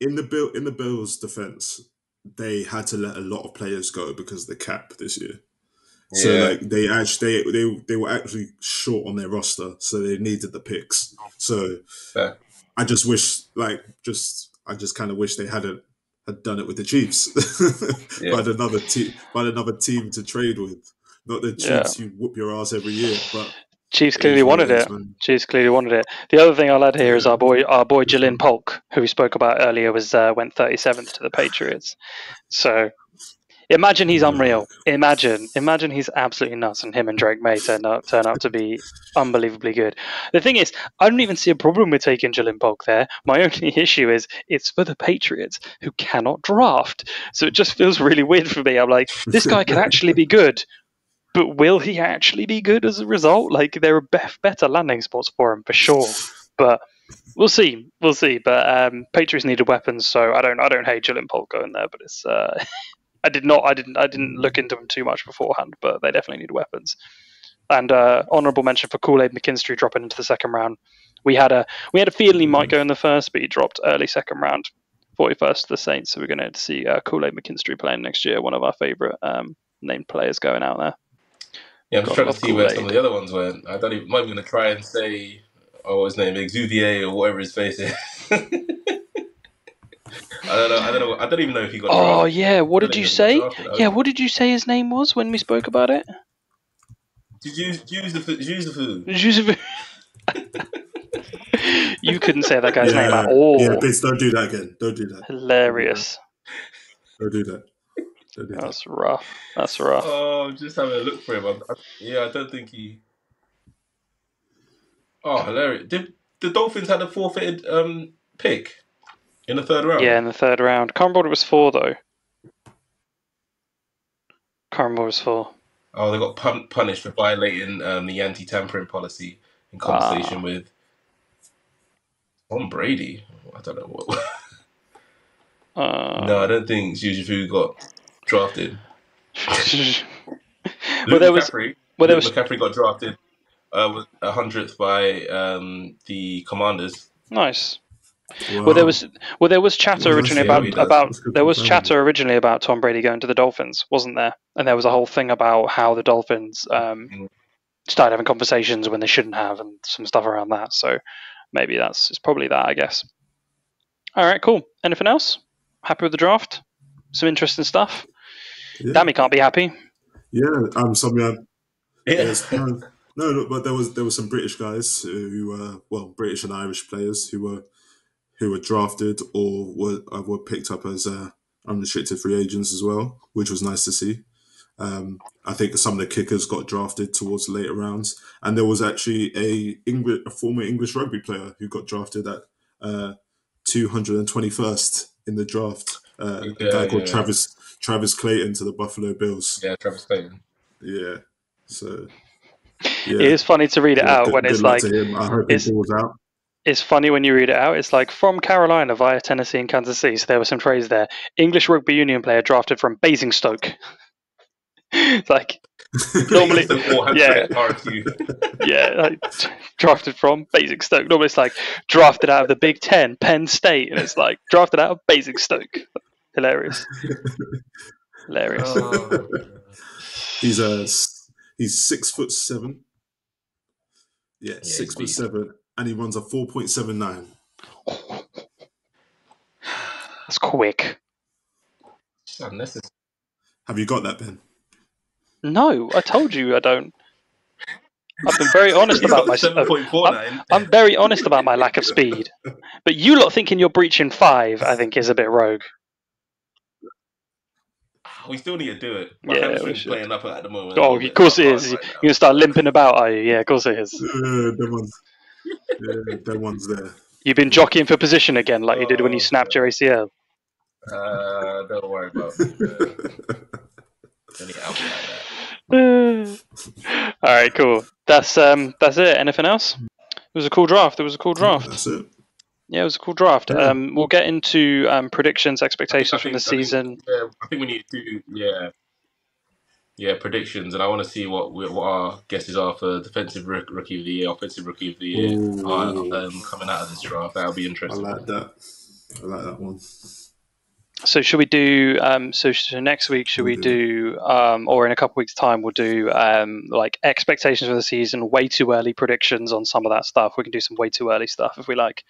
in the bill in the Bills' defense, they had to let a lot of players go because of the cap this year. So like they actually they, they they were actually short on their roster, so they needed the picks. So. I just wish like just I just kind of wish they hadn't had done it with the Chiefs. Yeah. Find another team, find another team to trade with. Not the Yeah. Chiefs, you whoop your ass every year, but Chiefs clearly wanted it. Chiefs clearly wanted it. The other thing I'll add here is our boy, our boy Ja'Lynn Polk, who we spoke about earlier, was uh, went 37th to the Patriots. So imagine he's unreal. Imagine, imagine he's absolutely nuts, and him and Drake Maye turn out turn out to be unbelievably good. The thing is, I don't even see a problem with taking Ja'Lynn Polk there. My only issue is it's for the Patriots who cannot draft. So it just feels really weird for me. I'm like, this guy can actually be good, but will he actually be good as a result? Like there are better landing spots for him for sure, but we'll see. We'll see. But um, Patriots needed weapons, so I don't. I don't hate Ja'Lynn Polk going there, but it's. Uh, I did not. I didn't. I didn't look into them too much beforehand, but they definitely need weapons. And uh, honorable mention for Kool Aid McKinstry dropping into the second round. We had a we had a feeling he might go in the first, but he dropped early second round, forty first to the Saints. So we're going to see uh, Kool Aid McKinstry playing next year. One of our favorite um, named players going out there. Yeah, I'm just God trying to love see where Kool-Aid. some of the other ones went. I don't even. I'm not even going to try and say, oh, his name Exuvier or whatever his face is. I don't know. I don't know. I don't even know if he got. Oh drafted. yeah, what I did don't you even say? know if he got drafted. Yeah, what did you say his name was when we spoke about it? Did you use the fu- use the food? Joseph- you couldn't say that guy's name at Yeah, all. Yeah, please don't do that again. Don't do that. Hilarious. Don't do that. Don't do that. That's rough. That's rough. Oh, I'm just having a look for him. I, I, yeah, I don't think he. Oh, hilarious! Did the Dolphins had a forfeited um, pick in the third round? Yeah, in the third round. Can't remember what it was for though. Can't remember what it was for. Oh, they got pun- punished for violating um, the anti-tampering policy in conversation Ah. with Tom Brady. I don't know what. Uh, no, I don't think Juju got drafted. well, Luke there was. McCaffrey. well, there was- McCaffrey got drafted uh, with a hundredth by um, the Commanders. Nice. Wow. Well, there was well, there was chatter originally about about there was chatter originally about Tom Brady going to the Dolphins, wasn't there? And there was a whole thing about how the Dolphins um, Mm. started having conversations when they shouldn't have, and some stuff around that. So maybe that's it's probably that, I guess. All right, cool. Anything else? Happy with the draft? Some interesting stuff. Yeah. Dami can't be happy. Yeah, um, some yeah, Yeah. yes, no, no, no, but there was there were some British guys who were well, British and Irish players who were who were drafted or were uh, were picked up as uh, unrestricted free agents as well, which was nice to see. Um, I think some of the kickers got drafted towards later rounds, and there was actually a English, a former English rugby player who got drafted at uh, 221st in the draft. Uh, Yeah, a guy called yeah. Travis Travis Clayton to the Buffalo Bills. yeah, Travis Clayton. Yeah. So. It is funny to read it Yeah, out good- when good it's luck like to him. I hope he it's- balls out. it's funny when you read it out. It's like from Carolina via Tennessee and Kansas City. So there were some trades there. English rugby union player drafted from Basingstoke. it's like Normally- yeah. Yeah, like, drafted from Basingstoke. Normally it's like drafted out of the Big Ten, Penn State, and it's like drafted out of Basingstoke. Hilarious. Hilarious. Oh. He's a s- he's six foot seven. Yeah, he's six foot beast. seven, and he runs a four point seven nine. That's quick. Unnecessary. Have you got that, Ben? No, I told you I don't. I've been very honest about got myself. Uh, 7.49. I'm very honest about my lack of speed. But you lot thinking you're breaching five, I think, is a bit rogue. We still need to do it. My Yeah, we hamstring's should. playing up at the moment. Oh, of course it is. I is. can't You're going to start limping about, are you? Yeah, of course it is. Uh, that one's yeah, that one's there. You've been jockeying for position again, like you did when you Oh, snapped your ACL. Uh, don't worry about it. Uh, like. All right, cool. That's um, that's it. Anything else? It was a cool draft. It was a cool draft. That's it. Yeah, it was a cool draft. Yeah. Um, we'll get into um, predictions, expectations I from the think- I think- season. Yeah, I think we need to yeah, yeah predictions, and I want to see what we, what our guesses are for defensive rook, rookie of the year, offensive rookie of the year, uh, um, coming out of this draft. That'll be interesting. I like that. I like that one. So should we do? Um, so, so next week should we We'll do? Um, or in a couple weeks' time, we'll do um, like expectations for the season, way too early predictions on some of that stuff. We can do some way too early stuff if we like.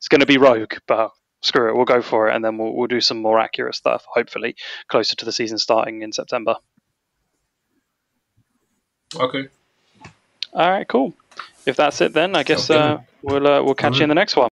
It's going to be rogue, but screw it, we'll go for it, and then we'll we'll do some more accurate stuff. Hopefully, closer to the season starting in September. Okay. All right, cool. If that's it, then I guess uh, we'll uh, we'll catch you in the next one.